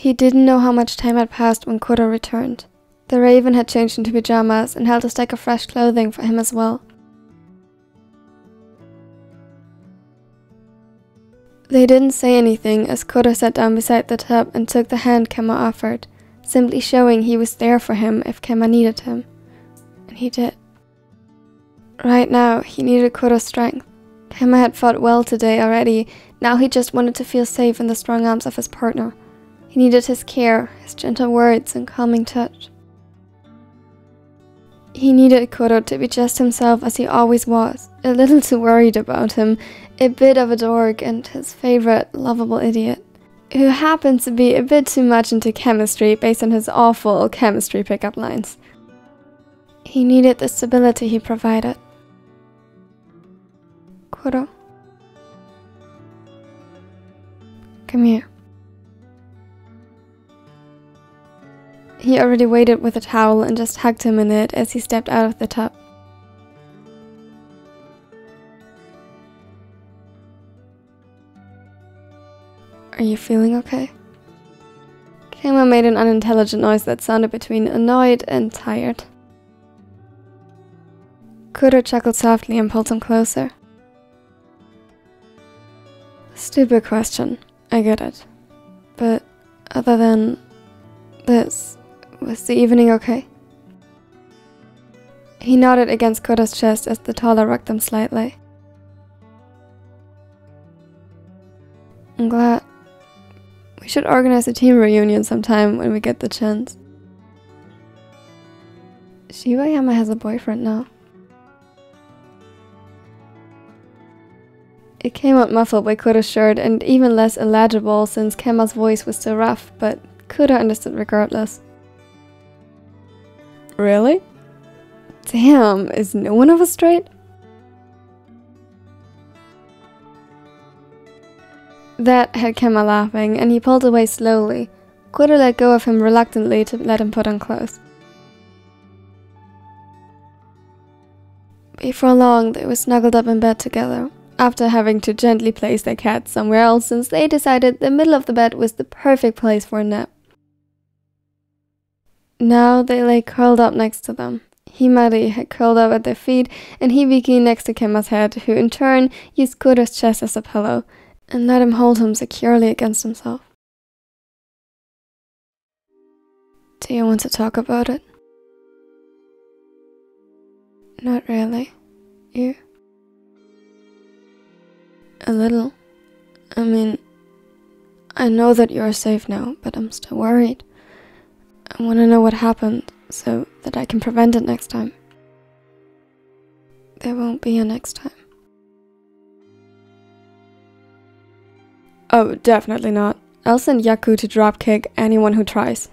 He didn't know how much time had passed when Kuro returned. The raven had changed into pajamas and held a stack of fresh clothing for him as well. They didn't say anything as Kuro sat down beside the tub and took the hand Kenma offered, simply showing he was there for him if Kenma needed him. And he did. Right now, he needed Kuro's strength. Kenma had fought well today already, now he just wanted to feel safe in the strong arms of his partner. He needed his care, his gentle words, and calming touch. He needed Kuro to be just himself as he always was, a little too worried about him, a bit of a dork, and his favorite, lovable idiot, who happened to be a bit too much into chemistry based on his awful chemistry pickup lines. He needed the stability he provided. Kuro. Come here. He already waited with a towel and just hugged him in it as he stepped out of the tub. Are you feeling okay? Kenma made an unintelligent noise that sounded between annoyed and tired. Kuro chuckled softly and pulled him closer. Stupid question, I get it. But other than this, was the evening okay? He nodded against Kuro's chest as the taller rocked them slightly. I'm glad. We should organize a team reunion sometime when we get the chance. Shibayama has a boyfriend now. It came out muffled by Kuro's shirt and even less illegible since Kenma's voice was so rough, but Kuro understood regardless. Really? Damn, is no one of us straight? That had Kenma laughing, and he pulled away slowly. Kuro let go of him reluctantly to let him put on clothes. Before long, they were snuggled up in bed together, after having to gently place their cat somewhere else since they decided the middle of the bed was the perfect place for a nap. Now they lay curled up next to them. Himari had curled up at their feet, and Hibiki next to Kenma's head, who in turn used Kuro's chest as a pillow, and let him hold him securely against himself. Do you want to talk about it? Not really. You? A little. I mean, I know that you're safe now, but I'm still worried. I want to know what happened so that I can prevent it next time. There won't be a next time. Oh, definitely not. I'll send Yaku to dropkick anyone who tries.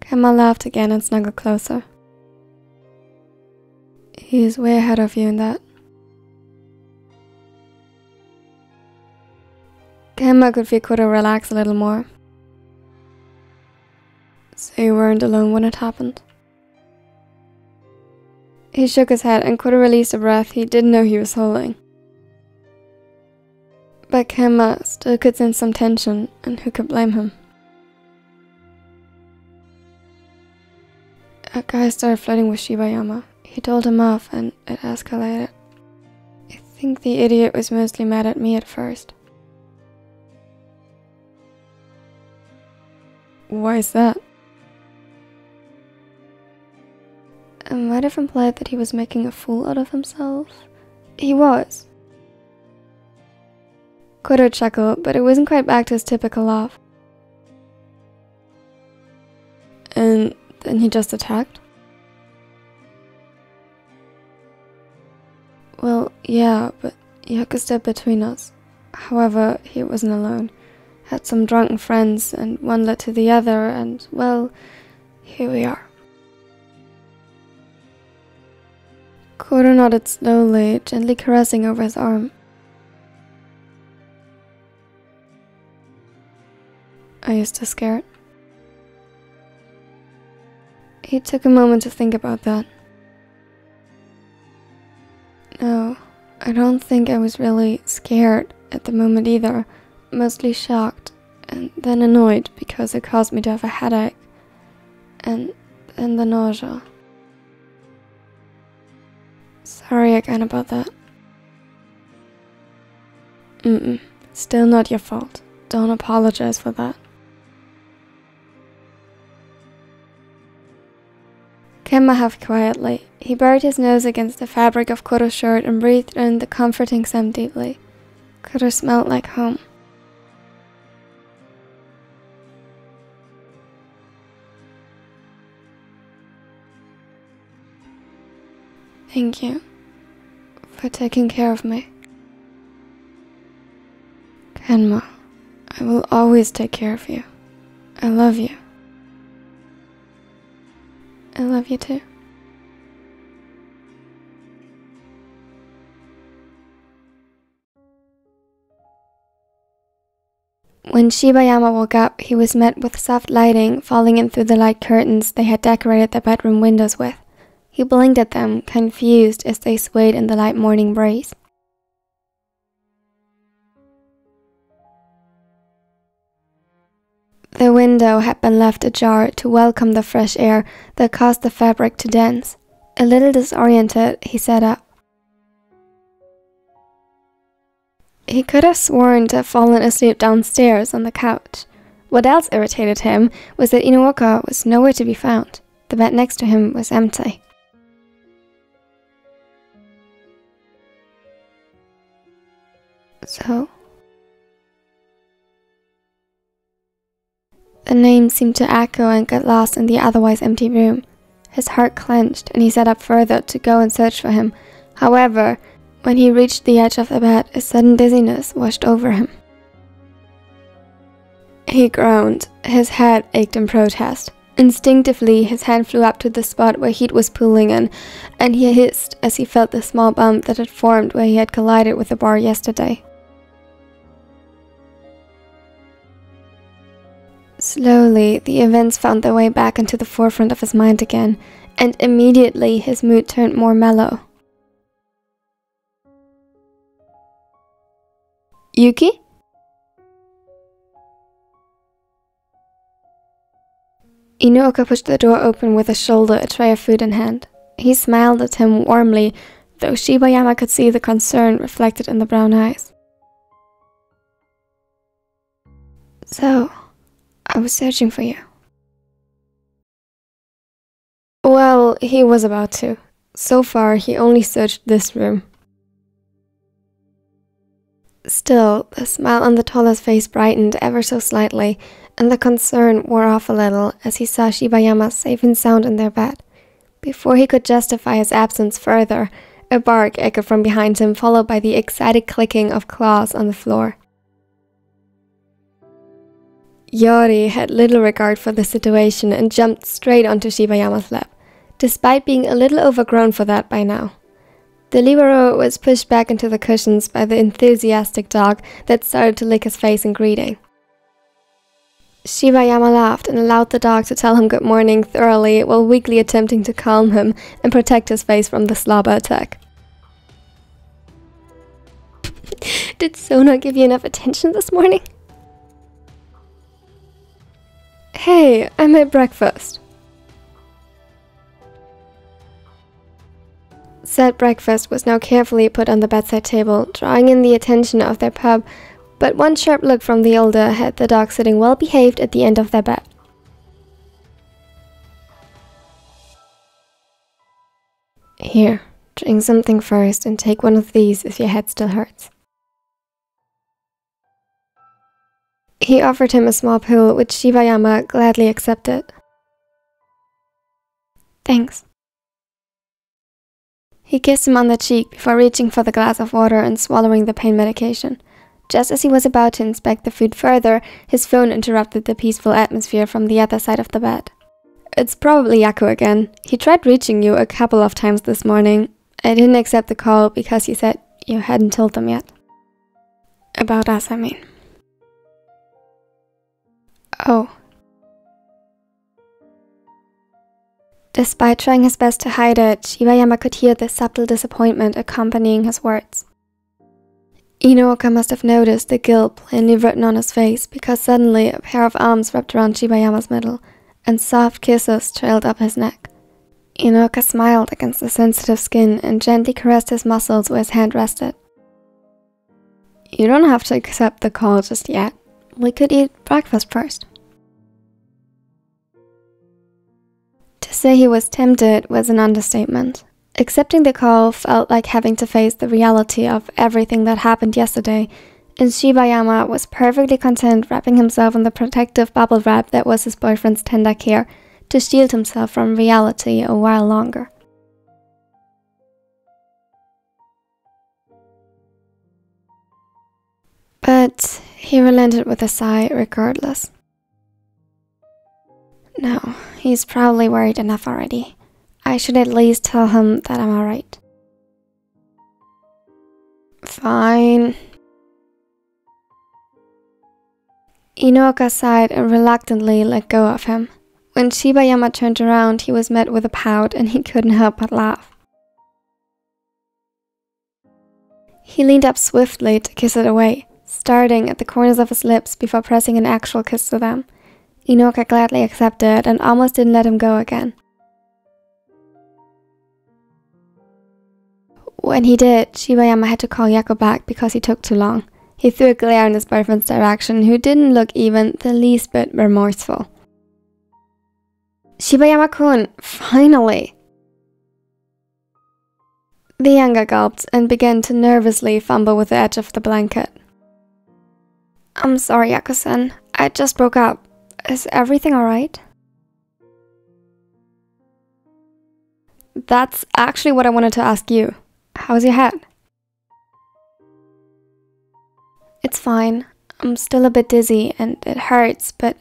Kenma laughed again and snuggled closer. He is way ahead of you in that. Kenma could feel Kuro relax a little more. So you weren't alone when it happened? He shook his head and Kuro released a breath he didn't know he was holding. But Kenma uh, still could sense some tension, and who could blame him? A guy started flirting with Shibayama. He told him off, and it escalated. I think the idiot was mostly mad at me at first. Why is that? Um, I might have implied that he was making a fool out of himself. He was. Kuro chuckled, but it wasn't quite back to his typical laugh. And then he just attacked? Well, yeah, but Yaku stepped between us. However, he wasn't alone had some drunken friends, and one led to the other, and well, here we are. Kuro nodded slowly, gently caressing over his arm. Are you still scared? He took a moment to think about that. No, I don't think I was really scared at the moment either mostly shocked and then annoyed because it caused me to have a headache and then the nausea. Sorry again about that. Mm-mm, still not your fault. Don't apologize for that. Kenma huffed quietly. He buried his nose against the fabric of Kuro's shirt and breathed in the comforting scent deeply. Kuro smelled like home. Thank you for taking care of me. Kenma, I will always take care of you. I love you. I love you too. When Shibayama woke up, he was met with soft lighting falling in through the light curtains they had decorated their bedroom windows with. He blinked at them, confused as they swayed in the light morning breeze. The window had been left ajar to welcome the fresh air that caused the fabric to dance. A little disoriented, he sat up. He could have sworn to have fallen asleep downstairs on the couch. What else irritated him was that Inuoka was nowhere to be found. The bed next to him was empty. Sou. The name seemed to echo and get lost in the otherwise empty room. His heart clenched and he sat up further to go and search for him. However, when he reached the edge of the bed, a sudden dizziness washed over him. He groaned. His head ached in protest. Instinctively, his hand flew up to the spot where heat was pooling in, and he hissed as he felt the small bump that had formed where he had collided with the bar yesterday. Slowly, the events found their way back into the forefront of his mind again, and immediately his mood turned more mellow. Yuki? Inuoka pushed the door open with a shoulder, a tray of food in hand. He smiled at him warmly, though Shibayama could see the concern reflected in the brown eyes. Sou, I was searching for you. Well, he was about to. So far, he only searched this room. Still, the smile on the taller's face brightened ever so slightly, and the concern wore off a little as he saw Shibayama safe and sound in their bed. Before he could justify his absence further, a bark echoed from behind him, followed by the excited clicking of claws on the floor. Yori had little regard for the situation and jumped straight onto Shibayama's lap, despite being a little overgrown for that by now. The libero was pushed back into the cushions by the enthusiastic dog that started to lick his face in greeting. Shibayama laughed and allowed the dog to tell him good morning thoroughly while weakly attempting to calm him and protect his face from the slobber attack. Did Sona give you enough attention this morning? Hey, I'm at breakfast. Said breakfast was now carefully put on the bedside table, drawing in the attention of their pub, but one sharp look from the older had the dog sitting well behaved at the end of their bed. Here, drink something first and take one of these if your head still hurts. He offered him a small pill, which Shibayama gladly accepted. Thanks. He kissed him on the cheek before reaching for the glass of water and swallowing the pain medication. Just as he was about to inspect the food further, his phone interrupted the peaceful atmosphere from the other side of the bed. It's probably Yaku again. He tried reaching you a couple of times this morning. I didn't accept the call because you said you hadn't told them yet. About us, I mean. Oh. Despite trying his best to hide it, Shibayama could hear the subtle disappointment accompanying his words. Inuoka must have noticed the guilt plainly written on his face because suddenly a pair of arms wrapped around Shibayama's middle and soft kisses trailed up his neck. Inuoka smiled against the sensitive skin and gently caressed his muscles where his hand rested. You don't have to accept the call just yet. We could eat breakfast first. To say he was tempted was an understatement. Accepting the call felt like having to face the reality of everything that happened yesterday, and Shibayama was perfectly content wrapping himself in the protective bubble wrap that was his boyfriend's tender care to shield himself from reality a while longer. But he relented with a sigh regardless. No, he's probably worried enough already. I should at least tell him that I'm alright. Fine. Inuoka sighed and reluctantly let go of him. When Shibayama turned around, he was met with a pout and he couldn't help but laugh. He leaned up swiftly to kiss it away, starting at the corners of his lips before pressing an actual kiss to them. Inuoka gladly accepted and almost didn't let him go again. When he did, Shibayama had to call Yaku back because he took too long. He threw a glare in his boyfriend's direction, who didn't look even the least bit remorseful. Shibayama-kun, finally! The younger gulped and began to nervously fumble with the edge of the blanket. I'm sorry, Yaku-san. I just broke up. Is everything alright? That's actually what I wanted to ask you. How's your head? It's fine. I'm still a bit dizzy and it hurts, but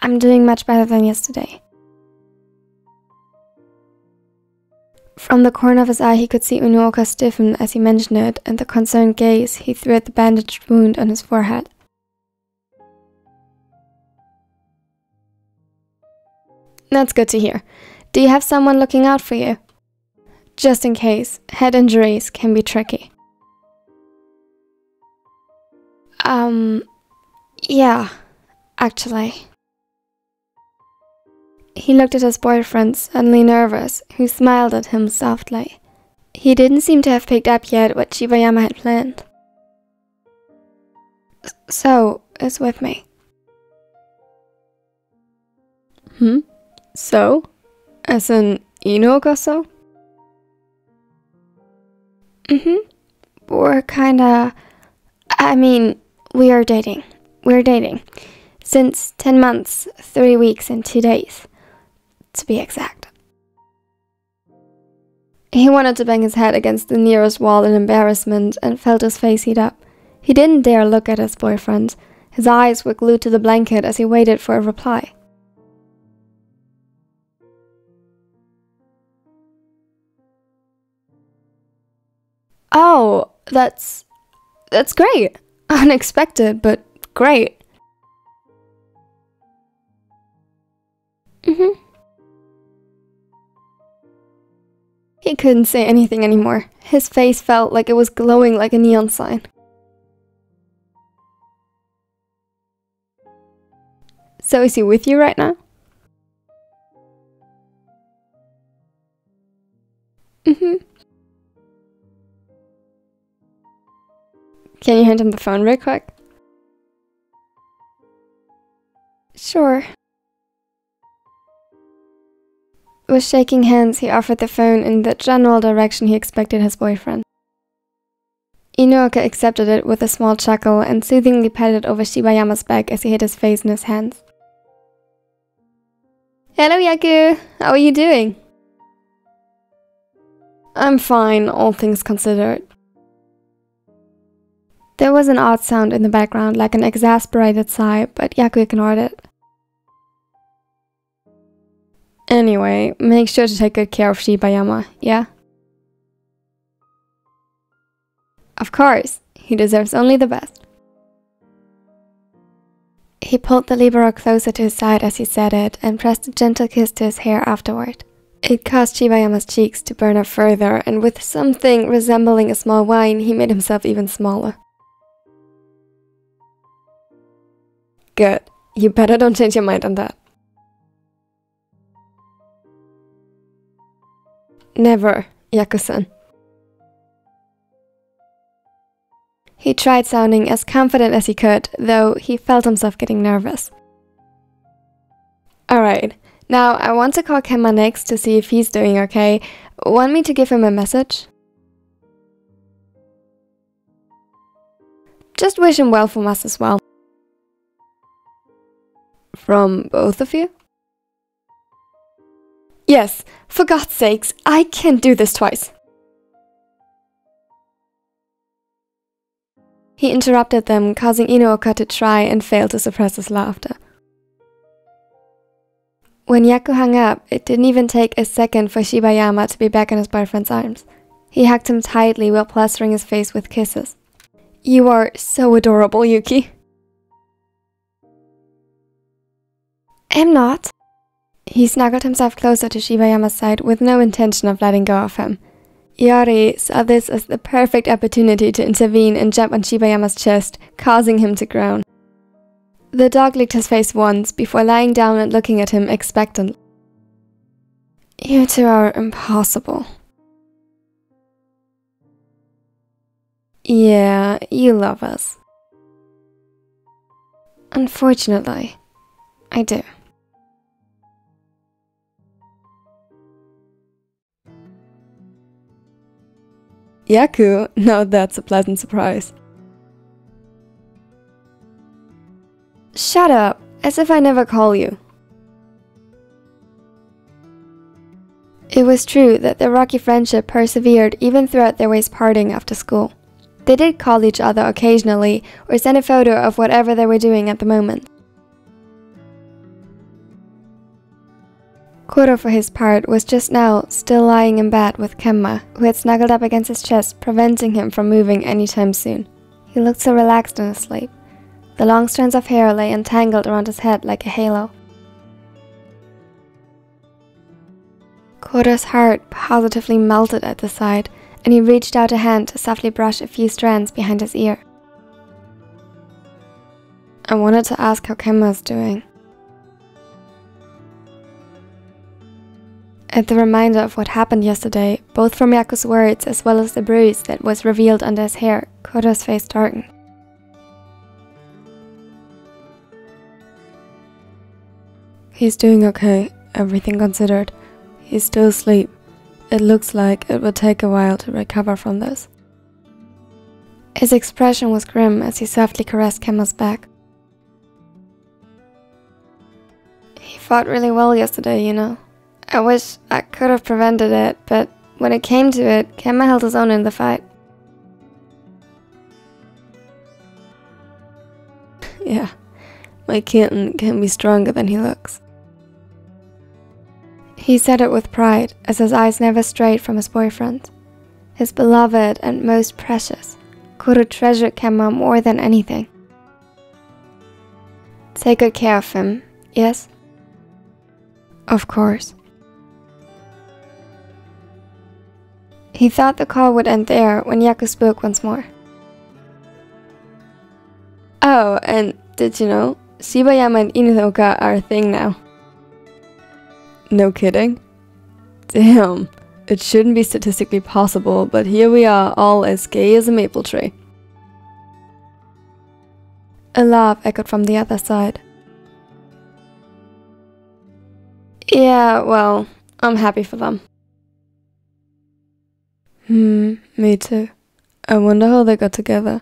I'm doing much better than yesterday. From the corner of his eye, he could see Inuoka stiffen as he mentioned it, and the concerned gaze he threw at the bandaged wound on his forehead. That's good to hear. Do you have someone looking out for you? just in case, head injuries can be tricky. Um, yeah, actually. He looked at his boyfriend, suddenly nervous, who smiled at him softly. He didn't seem to have picked up yet what Shibayama had planned. Sou, is with me. Hmm? Sou? As in, Inuoka Sou? Mm-hmm. We're kinda. I mean, we are dating. We're dating. Since 10 months, 3 weeks, and 2 days. To be exact. He wanted to bang his head against the nearest wall in embarrassment and felt his face heat up. He didn't dare look at his boyfriend. His eyes were glued to the blanket as he waited for a reply. Oh, that's that's great. Unexpected, but great. Mhm. He couldn't say anything anymore. His face felt like it was glowing like a neon sign. So is he with you right now? Mhm. Can you hand him the phone real quick? Sure. With shaking hands, he offered the phone in the general direction he expected his boyfriend. Inuoka accepted it with a small chuckle and soothingly patted over Shibayama's back as he hid his face in his hands. Hello, Yaku! How are you doing? I'm fine, all things considered. There was an odd sound in the background, like an exasperated sigh, but Yaku ignored it. Anyway, make sure to take good care of Shibayama, yeah? Of course, he deserves only the best. He pulled the libero closer to his side as he said it and pressed a gentle kiss to his hair afterward. It caused Shibayama's cheeks to burn up further, and with something resembling a small whine, he made himself even smaller. Good. You better don't change your mind on that. Never, Yaku-san. He tried sounding as confident as he could, though he felt himself getting nervous. Alright, now I want to call Kenma next to see if he's doing okay. Want me to give him a message? Just wish him well from us as well. From both of you? Yes, for God's sakes, I can't do this twice. He interrupted them, causing Inuoka to try and fail to suppress his laughter. When Yaku hung up, it didn't even take a second for Shibayama to be back in his boyfriend's arms. He hugged him tightly while plastering his face with kisses. You are so adorable, Yuki. I'm not. He snuggled himself closer to Shibayama's side with no intention of letting go of him. Yori saw this as the perfect opportunity to intervene and jump on Shibayama's chest, causing him to groan. The dog licked his face once before lying down and looking at him expectantly. You two are impossible. Yeah, you love us. Unfortunately, I do. Yaku, now that's a pleasant surprise. Shut up, as if I never call you. It was true that their rocky friendship persevered even throughout their ways parting after school. They did call each other occasionally or send a photo of whatever they were doing at the moment. Kuro, for his part, was just now still lying in bed with Kenma, who had snuggled up against his chest, preventing him from moving anytime soon. He looked so relaxed in his sleep. The long strands of hair lay entangled around his head like a halo. Kuro's heart positively melted at the sight, and he reached out a hand to softly brush a few strands behind his ear. I wanted to ask how Kenma's doing. At the reminder of what happened yesterday, both from Yaku's words as well as the bruise that was revealed under his hair, Kuro's face darkened. He's doing okay, everything considered. He's still asleep. It looks like it will take a while to recover from this. His expression was grim as he softly caressed Kenma's back. He fought really well yesterday, you know. I wish I could have prevented it, but when it came to it, Kenma held his own in the fight. yeah, my kitten can be stronger than he looks. He said it with pride, as his eyes never strayed from his boyfriend. His beloved and most precious, Kuro treasured Kenma more than anything. Take good care of him, yes? Of course. He thought the call would end there when Yaku spoke once more. Oh, and did you know? Shibayama and Inuoka are a thing now. No kidding? Damn, it shouldn't be statistically possible, but here we are, all as gay as a maple tree. A laugh echoed from the other side. Yeah, well, I'm happy for them. Hmm, me too. I wonder how they got together.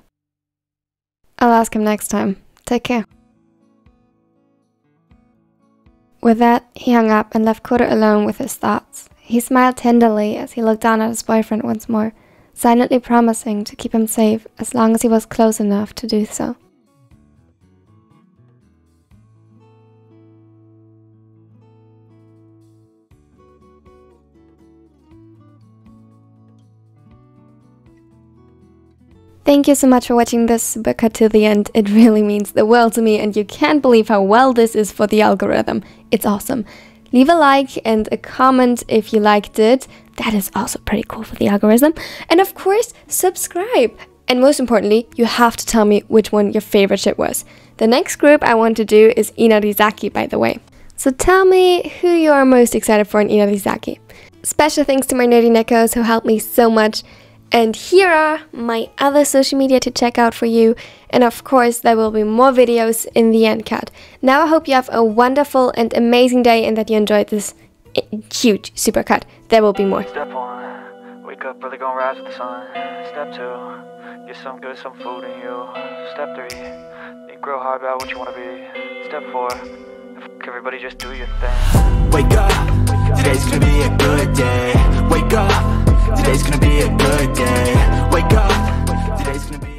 I'll ask him next time. Take care. With that, he hung up and left Kuro alone with his thoughts. He smiled tenderly as he looked down at his boyfriend once more, silently promising to keep him safe as long as he was close enough to do so. Thank you so much for watching this supercut to the end. It really means the world to me and you can't believe how well this is for the algorithm. It's awesome. Leave a like and a comment if you liked it. That is also pretty cool for the algorithm. And of course, subscribe. And most importantly, you have to tell me which one your favorite ship was. The next group I want to do is Inarizaki, by the way. So tell me who you are most excited for in Inarizaki. Special thanks to my nerdy Nekos who helped me so much And here are my other social media to check out for you. And of course, there will be more videos in the end cut. Now I hope you have a wonderful and amazing day and that you enjoyed this eh, huge supercut. There will be more. Step one, wake up early, gonna rise with the sun. Step two, get some good, some food in you. Step three, think real hard about what you wanna be. Step four, everybody just do your thing. Wake up, today's gonna be a good day. Wake up, Today's gonna be a good day. Wake up.